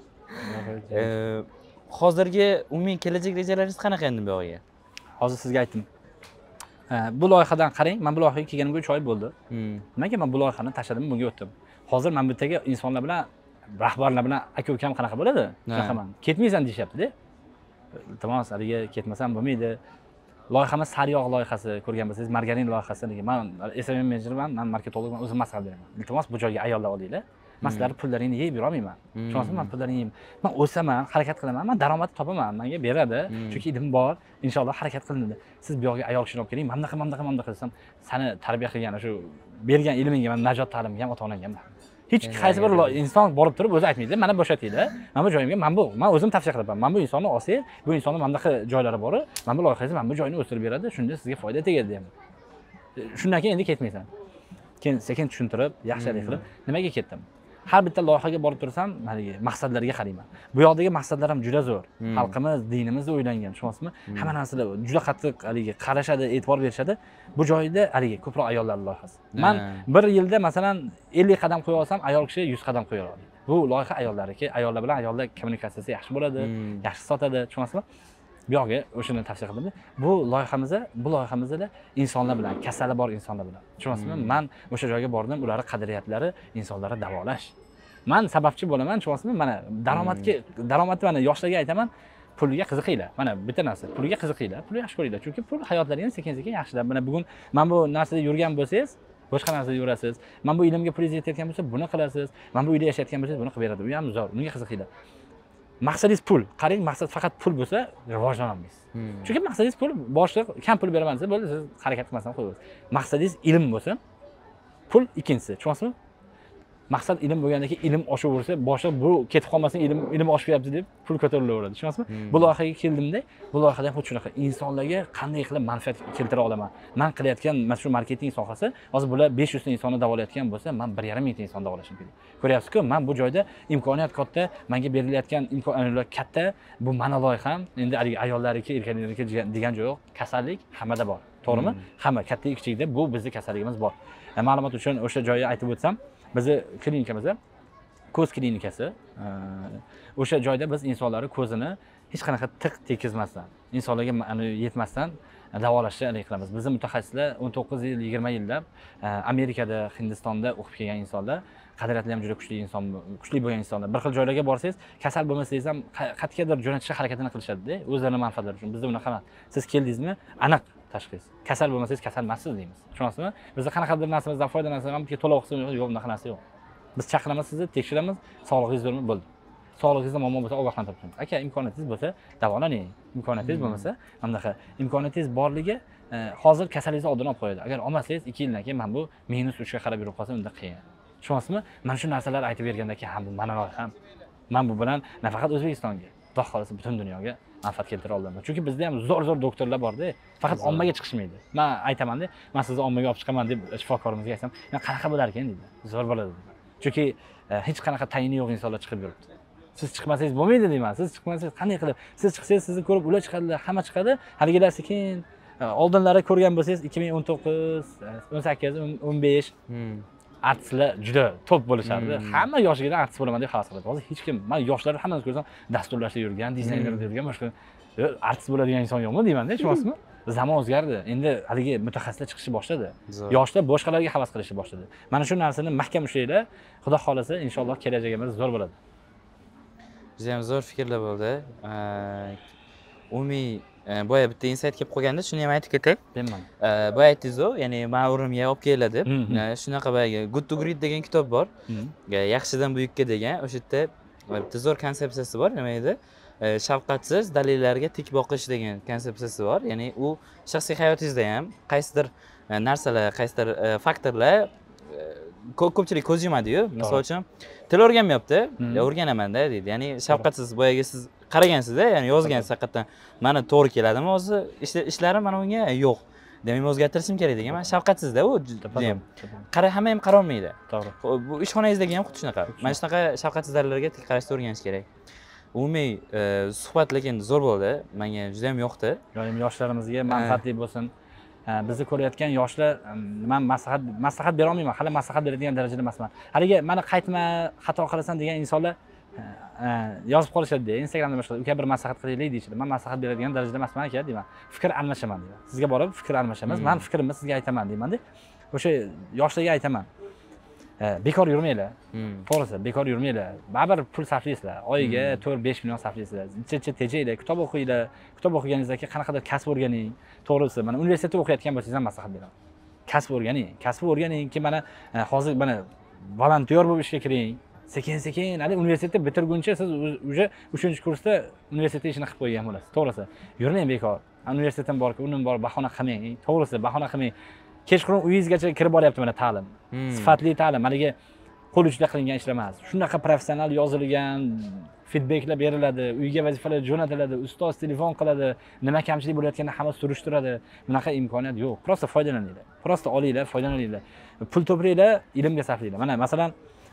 Hozirgi umumiy kelajak rejalaringiz qanaqa endi buyog'iga hozir sizga aytdim bu loyihadan qarang man bu loyihaga kelganimga uch oy bo'ldi. Hmm. nimaga man bu loyihani tashladim bunga o'tdim. Hozir man bu yerdagi insonlar bilan rahbarlar bilan aka ukam qanaqa bo'ladi? Shunaqaman ketmaysan deyishyaptida. Iltimos haligi ketmasam bo'lmaydi. Loyihamiz sariyog' loyihasi ko'rgan bo'lsangiz margarin loyihasi man smm menejerman man marketologman o'zim maslahat beraman iltimos bu joyga ayollar olinglar man sizlarni pullaringni yeb yurolmayman. Tushunyapsizmi man pullaringni yeyman. Man o'saman harakat qilaman man daromad topaman manga beradi. Hmm. chunki ilm bor inshaalloh harakat qilinadi. Siz bu yoqqa ayol kishini olib keling mana bunaqa mana bunaqa mana bunaqa desam sani tarbiya qilgan shu bergan ilmingga man najot ta'limga ham ota onangga hech qaysi bir inson borib turib o'zi aytmaydi mana bo'shatinglar mana bu joyimga mana bu man o'zim tavsiya qilaman mana bu insonni olsangiz bu insonni mana bunaqa joylari bor mana bu loyihangiz mana bu joyni o'stirib beradi shunda sizga foyda tegadi deyapman shundan keyin endi ketmaysan. Keyin sekin tushuntirib yaxshilik qilib nimaga ketdim har bitta loyihaga borib tursam haligi maqsadlarga qarayman bu yoqdagi maqsadlar ham juda zo'r. Hmm. xalqimiz dinimizda o'ylangan tushunyapsizmi Hmm. hamma narsalar juda qattiq haligi qarashadi e'tibor berishadi. Bu joyda haligi ko'proq ayollar loyihasi. Man bir yilda masalan ellik qadam qo'ya olsam ayol kishi yuz qadam qo'ya oladi. Bu loyiha ayollarniki ayollar bilan ayollar kommunikatsiyasi yaxshi bo'ladi Hmm. yaxshi sotadi tushunyapsizmi bu yoqqa o'shani tavsiya qildim bu loyihamizda bu loyihamizda insonlar bilan kasali bor insonlar bilan. Tushunyapsizmi Hmm. man o'sha joyga bordim ularni qadriyatlari insonlarni davolash. Man sababchi bo'laman tushunyapsizmi mana daromadga daromadni mana yoshlarga aytaman pulga qiziqinglar. Mana bitta narsa pulga qiziqinglar pul yaxshi ko'ringlar. Chunki pul hayotlaringni sekin sekin yaxshilab mana bugun mana bu narsada yurgan bo'lsangiz boshqa narsada yurasiz. Mana bu ilmga pulingiz yetayotgan bo'lsa buni qilasiz. Mana bu uyda yashayotgan bo'lsangiz buni qilib beradi. Bu ham zo'r bunga qiziqinglar maqsadingiz pul. Qarang maqsad faqat pul bo'lsa rivojlanolmaysiz Hmm. chunki maqsadingiz pul boshliq kam pul beraman desa bo'ldi siz harakat qilmasdan qo'yasiz. Maqsadingiz ilm bo'lsa pul ikkinchisi. Tushunyapsizmi maqsad ilm bo'lgandan keyin ilm oshaversa boshliq bu ketib qolmasin ilm ilm oshib ketyapti deb pul ko'tarilaveradi tushunyapsizmi Hmm. bu loyihaga keldimda bu loyihada ham xuddi shunaqa. Insonlarga qanday qilib manfaat keltira olaman? Man qilayotgan mana shu marketing sohasi hozir bular besh yuzta insonni davolayotgan bo'lsa man bir yarim mingta insonni davolashim kerak. Ko'ryapsizku man bu joyda imkoniyat katta manga berilayotgan imkoniyatlar katta bu mani loyiham endi haligi ayollarniki erkaklarniki degan- degan joy yo'q. Kasallik hammada bor to'g'rimi? Hmm. hamma katta kichikda bu bizni kasalligimiz bor. E, ma'lumot uchun o'sha joyga aytib o'tsam bizni klinikamizda ko'z klinikasi. O'sha joyda biz insonlarni ko'zini hech qanaqa tiq tekizmasdan insonlarga ani yetmasdan davolashni haligi qilamiz. Bizni mutaxassislar o'n to'qqiz yil yigirma yillab e, amerikada hindistonda o'qib kelgan insonlar qadriyatli ham juda kuchli inson kuchli bo'lgan insonlar. Bir xil joylarga borsangiz kasal bo'lmasangiz ham qayergadir jo'natishni harakatini qilishadida o'zlarini manfaatlari uchun. Bizda unaqa emas siz keldingizmi? Aniq tashxis. Kasal bo'lmasangiz kasal emassiz deymiz. Tushunyapsizmi? Bizda qanaqadir narsamizdan foydalansak ham to'liq qilsin yo'q bunaqa narsa yo'q. Biz chaqiramiz sizni tekshiramiz sog'lig'ingiz zo'rmi bo'ldi. Sog'lig'ingizda muammo bo'lsa ogohlantirib turamiz aka imkoniyatingiz bo'lsa davolaning imkoniyatingiz Hmm. bo'lmasa mana bunaqa imkoniyatingiz borligi e, hozir kasalingizni oldini olib qo'yadi. Agar olmasangiz ikki yildan keyin mana bu minus uchga qarab yurib qolsa unda qiyin. Tushunyapsizmi? Mana shu narsalarni aytib bergandan keyin ha bu mani loyiham man bu bilan nafaqat o'zbekistonga xudo xohlasa butun dunyoga manfaat keltira olaman chunki bizda ham zo'r zo'r doktorlar borda. Faqat ommaga chiqishmaydi. Man aytamanda man sizni ommaga olib chiqaman deb shifokorimizga aytsam "Ya, qanaqa bo'lar ekan deydi. Zo'r bo'ladi chunki e, hech qanaqa tayini yo'q insonlar chiqib yuribdi. Siz chiqmasangiz bo'lmaydi deyman. Siz chiqmasangiz qanday qilib? Siz chiqsangiz sizni ko'rib ular chiqadilar hamma chiqadi. Haligilar sekin e, oldinlari ko'rgan bo'lsangiz ikki ming o'n to'qqiz o'n sakkiz o'n besh Hmm. Artistlar juda top bo'lishardi. Hmm. hamma yoshligidan artist bo'laman deb havas qiladi hozir hech kim man yoshlarni hammasini ko'rsam dasturlashda yurgan dizaynerda Hmm. yurgan boshqa "Yo, artist bo'ladigan inson yo'qmi deymanda tushunyapsizmi zamon o'zgardi. Endi haligi mutaxassislar chiqishni boshladi. Yoshlar boshqalarga havas qilishni boshladi. Mana shu narsani mahkam ushlanglar. Xudo xohlasa inshaalloh kelajagimiz zo'r bo'ladi. Judayam zo'r fikrlar bo'ldi. Umumiy e, boya bitta insayt kelib qolganda shuni ham aytib ketay E, boya aytdingizu ya'ni man o'rnimga olib kelinglar deb shunaqa boyagi good to great degan kitob bor yaxshidan buyukka degan o'sha yerda bitta zo'r konsepsiyasi bor nima edi shafqatsiz dalillarga tik boqish degan konsepsiyasi bor ya'ni u shaxsiy hayotingizda ham qaysidir narsalar qaysidir faktorlar ko- ko'pchilik ko'z yumadiyu misol uchun til o'rganmayapti. "Ya, o'rganamanda deydi ya'ni shafqatsiz boyagi siz qaragansizda ya'ni yozgansiz haqiqatdan mana to'g'ri keladimi o'zi ishla- ishlarim mana bunga yo'q. Demak men o'zgartirishim kerak degan mana shafqatsizda u judayam. qara hamma ham qarolmaydi. To'g'ri. Bu ishxonangizdagi ham xuddi shunaqa. Mana shunaqa shafqatsiz dalillarga tik qarashni o'rganish kerak. Umumiy e, suhbat lekin zo'r bo'ldi. Menga juda yam yoqdi yoshlarimizga manfaatli bo'lsin. Ha, bizni ko'rayotgan yoshlar man maslahat maslahat berolmayman hali maslahat beradigan darajada emasman. Haligi mana qaytma xato qilasan degan insonlar yozib qolishadida instagramda boshqa uka bir maslahat qilaylik deyishadi. Man maslahat beradigan darajada emasman aka deyman. Fikr almashaman deyman. Sizga borib fikr almashamiz Hmm. man fikrimni sizga aytaman deymanda o'sha yoshlarga aytaman. Bekor yurmanglar. Hmm. to'g'risi bekor yurmanglar. Baribir pul sarflaysizlar. Oyiga Hmm. to'rt besh million sarflaysizlar. Ichida ichida tejanglar? Kitob o'qinglar. Kitob o'qiganingizdan keyin qanaqadir kasb o'rganing. To'g'risi mana universitetda o'qiyotgan bo'lsangiz ham maslahat beraman. Kasb o'rganing. Kasb o'rganing keyin mana hozir mana volontyor bo'lib ishga kiring sekin sekin. Haligi universitetni bitirguncha siz уже uchinchi kursda universitet ishini qilib qo'ygan bo'lasiz. To'g'risi. Yurmang bekor. "Ha, universitetim bor unim bor bahona qilmang. To'g'risi bahona qilmang. Kechqurun uyingizgacha kirib boryapti mana ta'lim. Hmm. sifatli ta'lim. Haligi qo'l uchida qilingan ishlar emas. Shunaqa professional yozilgan feedbacklar beriladi uyga vazifalar jo'natiladi ustoz telefon qiladi nima kamchilik bo'layotganini hamma surishtiradi. Bunaqa imkoniyat yo'q. Просто foydalaninglar. Просто olinglar foydalaninglar. Pul to'playlar ilmga sarflanglar. Mana masalan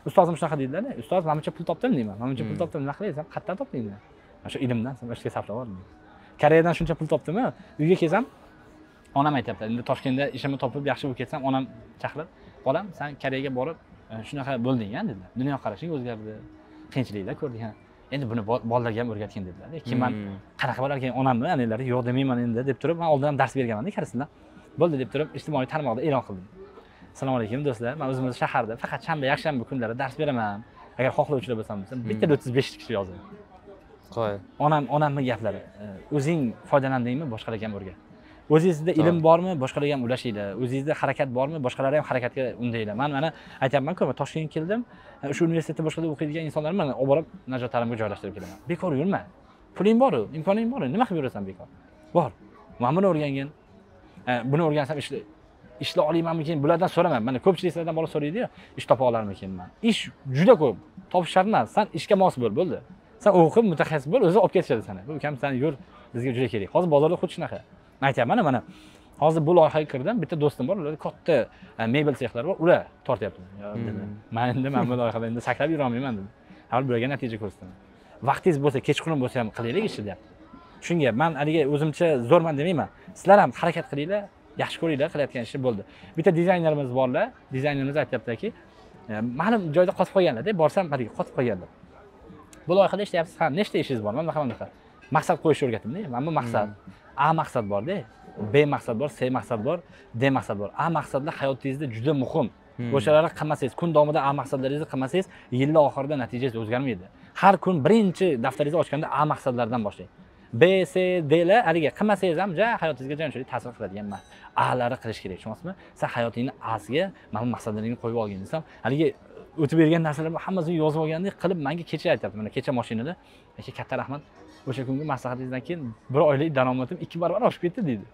ustozim shunaqa deydilarda ustoz mana buncha pul topdim deyman. Mana buncha pul Hmm. topdim nima qilaysan qayerdan topding deyman mana shu ilmdan ishga sarflab yubordim koreyadan shuncha pul topdimi uyga kelsam onam aytyapti endi toshkentda ishimni topib yaxshi bo'lib ketsam onam chaqirib bolam san koreyaga borib e, shunaqa bo'lding a dedilar dunyoqarashing o'zgardi. Qiyinchiliklar ko'rding ha. Endi buni bo- bolalarga ham o'rgatgin dedilar keyin man Hmm. qanaqa bo'lar ekan onamni anaqalari yo'q demayman endi deb turib man oldin ham dars berganmanda koreysdan bo'ldi deb turib ijtimoiy tarmoqda e'lon qildim assalomu alaykum do'stlar. Man o'zimizni shaharda faqat shanba yakshanba kunlari dars beraman. Agar xohlovchilar bo'lsa desa bitta o'ttiz besh kishi yozdi qo'y onam onamni gaplari. E, o'zing foydalandingmi boshqalarga ham o'rgat. O'zingizda ilm bormi boshqalarga ham ulashinglar. O'zingizda harakat bormi boshqalarni ham harakatga undanglar man mana aytyapmanku man toshkentga keldim. E, o'sha universitetda boshqada o'qiydigan insonlarni mana olib borib najot ta'limga joylashtirib kelaman. Bekor yurma. Puling boru imkoning boru. Nima qilib yurasan bekor? Bor. Mana buni o'rgangin. E, buni o'rgansam ishla oliymanmikin bulardan so'raman mana ko'pchilik sizlardan borib so'raydiyu ish topa olarmikinman ish juda ko'p. Topish shart emas san ishga mos bo'l bo'ldi. San o'qib mutaxassis bo'l o'zi olib ketishadi seni. Bu ukam san yur bizga juda kerak. Hozir bozorda xuddi shunaqa. Man aytyapman mana hozir bu loyihaga kirdim bitta do'stim bor ular katta e, mebel sexlari bor ular tortyapti. Hmm. man endi mana bu loyihada endi sakrab yurolmayman dedi. Avval bularga natija ko'rsataman vaqtingiz bo'lsa kechqurun bo'lsa ham qilaylik ishni deyapti shunga man haligi o'zimcha zo'rman demayman. Sizlar ham harakat qilinglar yaxshi ko'ringlar qilayotgan ishni bo'ldi. Bitta dizaynerimiz borlar dizaynerimiz aytyaptiki e, ma'lum joyda qotib qolganlarda borsam haligi qotib qolganlar. Bu loyihada ishlayapsiz. Ha nechta ishingiz bor? Mana bunaqa maqsad qo'yishni o'rgatdimda mana bu maqsad. A maqsad borda b maqsad bor c maqsad bor d maqsad bor. A maqsadlar hayotingizda juda muhim. Hmm. o'shalarni qilmasangiz kun davomida a maqsadlaringizni qilmasangiz yilni oxirida natijangiz o'zgarmaydi. Har kun birinchi daftaringizni ochganda a maqsadlardan boshlang. B c dlar haligi qilmasangiz ham ja hayotingizga jon unchalik ta'sir qiladigan emas alari qilish kerak tushunyapsizmi san hayotingni asiga mana bu maqsadlaringni qo'yib olgin desam haligi o'tib bergan narsalar hammasini yozib olgandek qilib manga kecha aytyapti mana kecha mashinada. Aka katta rahmat. O'sha kungi maslahatingizdan keyin bir oylik daromadim ikki barobar oshib ketdi deydi.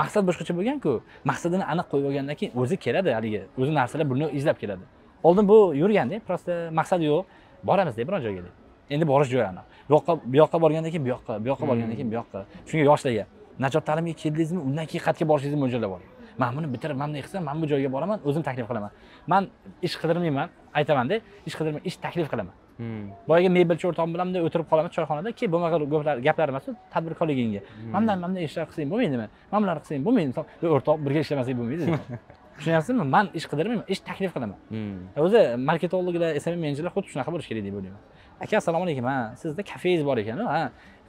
Maqsad boshqacha bo'lganku maqsadini aniq qo'yib olgandan keyin o'zi keladi haligi o'zi narsalar buni izlab keladi. Oldin bu yurganda просто maqsad yo'q boramizda biron joyga deb endi borish joyi aniq. Bu yoqqa bu yoqqa borgandan keyin bu yoqqa bu yoqqa borgandan keyin bu yoqqa. Shunga yoshlarga najot ta'limga keldingizmi undan keyin qayerga borishingizni mo'ljallab oling. Man buni bitirib man bunday qilsam man bu joyga boraman o'zim taklif qilaman. Man ish qidirmayman aytamanda ish qidirmay ish taklif qilaman. Hmm. boyagi mebelchi o'rtog'im bilan bunday o'tirib qolaman choyxonada keyin bunaqa gaplar gaplar emas tadbirkorligingga. Mana bundan mana bunday ishlar qilsang bo'lmaydimi mana bularni qilsang bo'lmaydimi "E, o'rtoq birga ishlamasak bo'lmaydi tushunyapsizmi? Man ish qidirmayman ish taklif qilaman. Hmm. o'zi marketologlar smm menejerlar xuddi shunaqa bo'lishi kerak deb o'ylayman. Aka assalomu alaykum ha sizda kafengiz bor ekan ha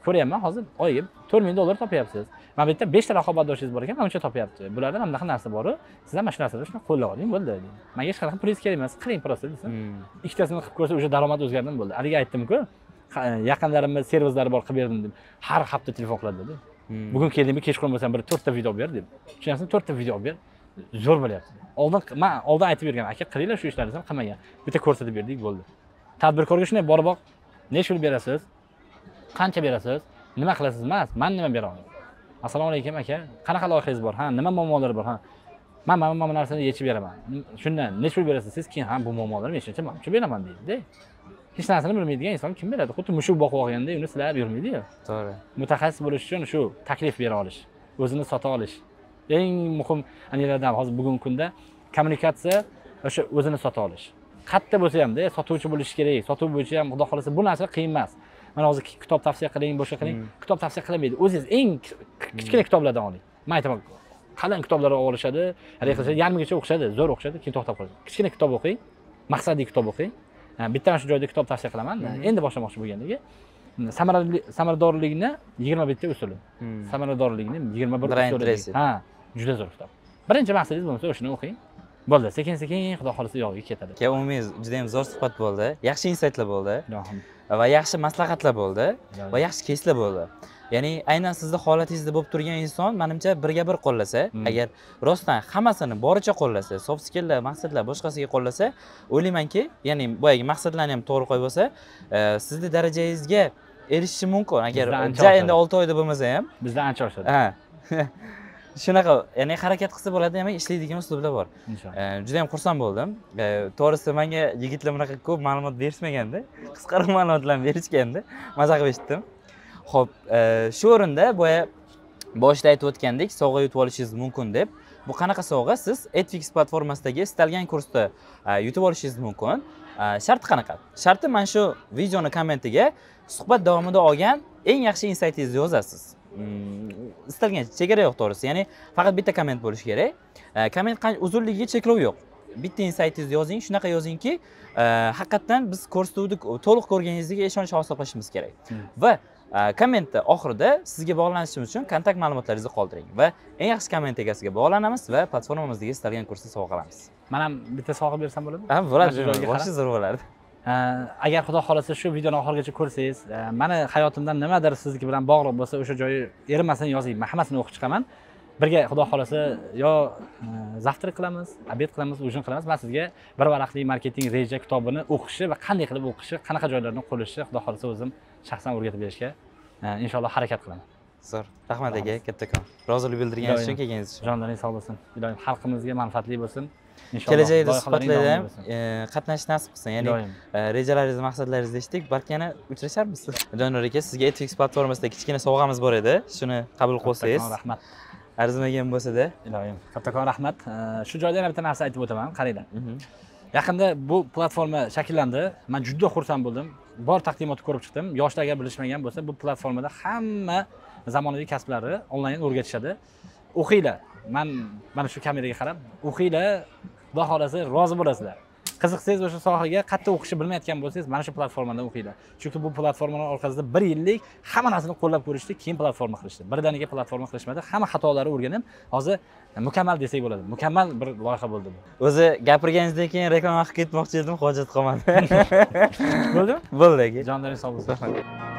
ko'ryapman hozir oyiga to'rt ming dollar topyapsiz. Mana bu yerda beshta raqobatdoshingiz bor ekan mana buncha topyapti. Bularda mana bunaqa narsa boru siz ham mana shu narsada shuni qo'llab oling bo'ldi. Manga hech qanaqa pulingiz kerak emas qiling просто desam ikkitasini qilib ko'rsa уже daromad o'zgardimi bo'ldi. Haligi aytdimku yaqinlarimni servislari bor qilib berdim deb. Har hafta telefon qiladi dedi. Hmm. bugun keldingmi kechqurun bo'lsam bir to'rtta video olib ber deb. Tushunyapsizmi to'rtta video olib ber zo'r bo'lyapti. Oldin man oldin aytib bergan aka qilinglar shu ishlarni desam qilmagan bitta ko'rsatib berdik bo'ldi. Tadbirkorga shunday borib boq necha pul berasiz qancha berasiz? Nima qilasiz emas man nima beraman assalomu alaykum aka. Qanaqa loyihangiz bor ha? Nima muammolar bor ha? Man mana bu narsani yechib beraman. Shundan necha pul berasiz siz? Keyin ha bu muammolar men shuncha mancha beraman deydida. Hech narsani bilmaydigan inson kim beradi? Xuddi mushuk boqib olganda uni silab yurmaydiyu to'g'ri. Mutaxassis bo'lish uchun shu taklif bera olish o'zini sota olish. Eng muhim anilardan hozir bugungi kunda kommunikatsiya o'sha o'zini sota olish. Qayerda bo'lsa hamda sotuvchi bo'lish kerak. Sotuv bo'yicha ham xudo xohlasa bu narsa qiyin emas mana hozir ki- kitob tavsiya qiling boshqa qiling. Hmm. kitob tavsiya qilinmaydi o'zingiz eng ki- kichkina kitoblardan oling. Man aytaman qalin kitoblar olishadi haligi qilishadi yarmigacha o'qishadi zo'r o'qishadi keyin to'xtab qoladi. Kichkina kitob o'qing maqsadli kitob o'qing. Bitta mana shu joyda kitob tavsiya qilaman endi boshlamoqchi bo'lganligi samaradorlik- samaradorlikni yigirma bitta usuli. Hmm. samaradorlikni yigirma bir usuli ha juda zo'r kitob. Birinchi maqsadingiz bo'lmasa o'shani o'qing. Bo'ldi sekin sekin xudo xohlasa yog'iga ketadi. Aka umumiy juda yam zo'r suhbat bo'ldi. Yaxshi insaytlar bo'ldi va yaxshi maslahatlar bo'ldi va yaxshi keyslar bo'ldi. Ya'ni aynan sizni holatingizda bo'lib turgan inson manimcha birga bir qo'llasa Hmm. agar rostdan hammasini boricha qo'llasa soft skilllar maqsadlar boshqasiga qo'llasa o'ylaymanki ya'ni boyagi maqsadlarni ham to'g'ri qo'yib olsa e, sizni darajangizga erishishi mumkin. Agar ja endi olti oyda bo'lmasa ham. Bizda ancha oshadi. Ha shunaqa ya'ni harakat qilsa bo'ladi demak ishlaydigan uslublar bor. Inshaalloh. E, juda yam xursand bo'ldim. E, to'g'risi menga yigitlar bunaqa ko'p ma'lumot berishmaganda qisqaroq ma'lumotlarni berishganda maza qilib eshitdim. Ho'p e, shu o'rinda boya boshida aytib o'tgandek sovg'a yutib olishingiz mumkin deb bu qanaqa sovg'a? Siz edfix platformasidagi istalgan kursda yutib olishingiz mumkin. Sharti qanaqa? Sharti mana shu videoni kommentiga suhbat davomida olgan eng yaxshi insaytingizni yozasiz istalgan chegara yo'q to'g'risi ya'ni faqat bitta komment bo'lishi kerak. E, komment uzunligiga cheklov yo'q. Bitta insaytingizni yozing shunaqa yozingki e, haqiqatdan biz ko'rsatuvni to'liq ko'rganingizga ishonch hosil qilishimiz kerak. Hmm. va e, kommentni oxirida sizga bog'lanishimiz uchun kontakt ma'lumotlaringizni qoldiring va eng yaxshi komment egasiga bog'lanamiz va platformamizdagi istalgan kursni sovg'a qilamiz. Man ham bitta sovg'a bersam bo'ladimi? Ha bo'ladi Mana shu joyga boshi zo'r bo'ladi agar xudo xohlasa shu videoni oxirigacha ko'rsangiz e, mani hayotimdan nimadir sizniki bilan bog'liq bo'lsa o'sha joyi erinmasdan yozing. Man hammasini o'qib chiqaman. Birga xudo xohlasa yo e, завтрак qilamiz obed qilamiz ужин qilamiz. Man sizga bir varaqli marketing reja kitobini o'qishni va qanday qilib o'qishi qanaqa joylardan qo'llashni xudo xohlasa o'zim shaxsan o'rgatib berishga e, inshaalloh harakat qilaman. Zo'r. Rahmat aka kattakon rozilik bildirganingiz uchun kelganingiz uchun. Jonlaring sog' bo'lsin. Ilohim xalqimizga manfaatli bo'lsin kelajakda suhbatlarda ham qatnashish nasib qilsin. Ya'ni e, rejalaringizni maqsadlaringizni eshitdik. Balki yana uchrasharmiz. Donor aka sizga edfix platformasida kichkina sovg'amiz bor edi. Shuni qabul Kattakon rahmat. Arzimagan bo'lsada ilohim kattakon rahmat. E, shu joyda yana bitta narsa aytib o'taman. Qaranglar. Mhm. yaqinda bu platforma shakllandi. Man juda xursand bo'ldim. Bor taqdimotni ko'rib chiqdim. Yoshlar agar bilishmagan bo'lsa bu platformada hamma zamonaviy kasblarni onlayn o'rgatishadi. O'qinglar man mana shu kameraga qarab o'qinglar xudo xohlasa rozi bo'lasizlar. Qiziqsangiz o'sha sohaga qayerda o'qishni bilmayotgan bo'lsangiz mana shu platformadan o'qinglar. Chunki bu platformalar orqasida bir yillik hamma narsani qo'llab ko'rishdi keyin platforma qilishdi. Birdaniga platforma qilishmadi hamma xatolarni o'rganib hozir mukammal desak bo'ladi. Mukammal bir loyiha bo'ldi bu. O'zi gapirganingizdan keyin reklama qilib ketmoqchi edim hojat qolmadi. Bo'ldimi bo'ldi aka. Jonlaring sog' bo'lsin. Rahmat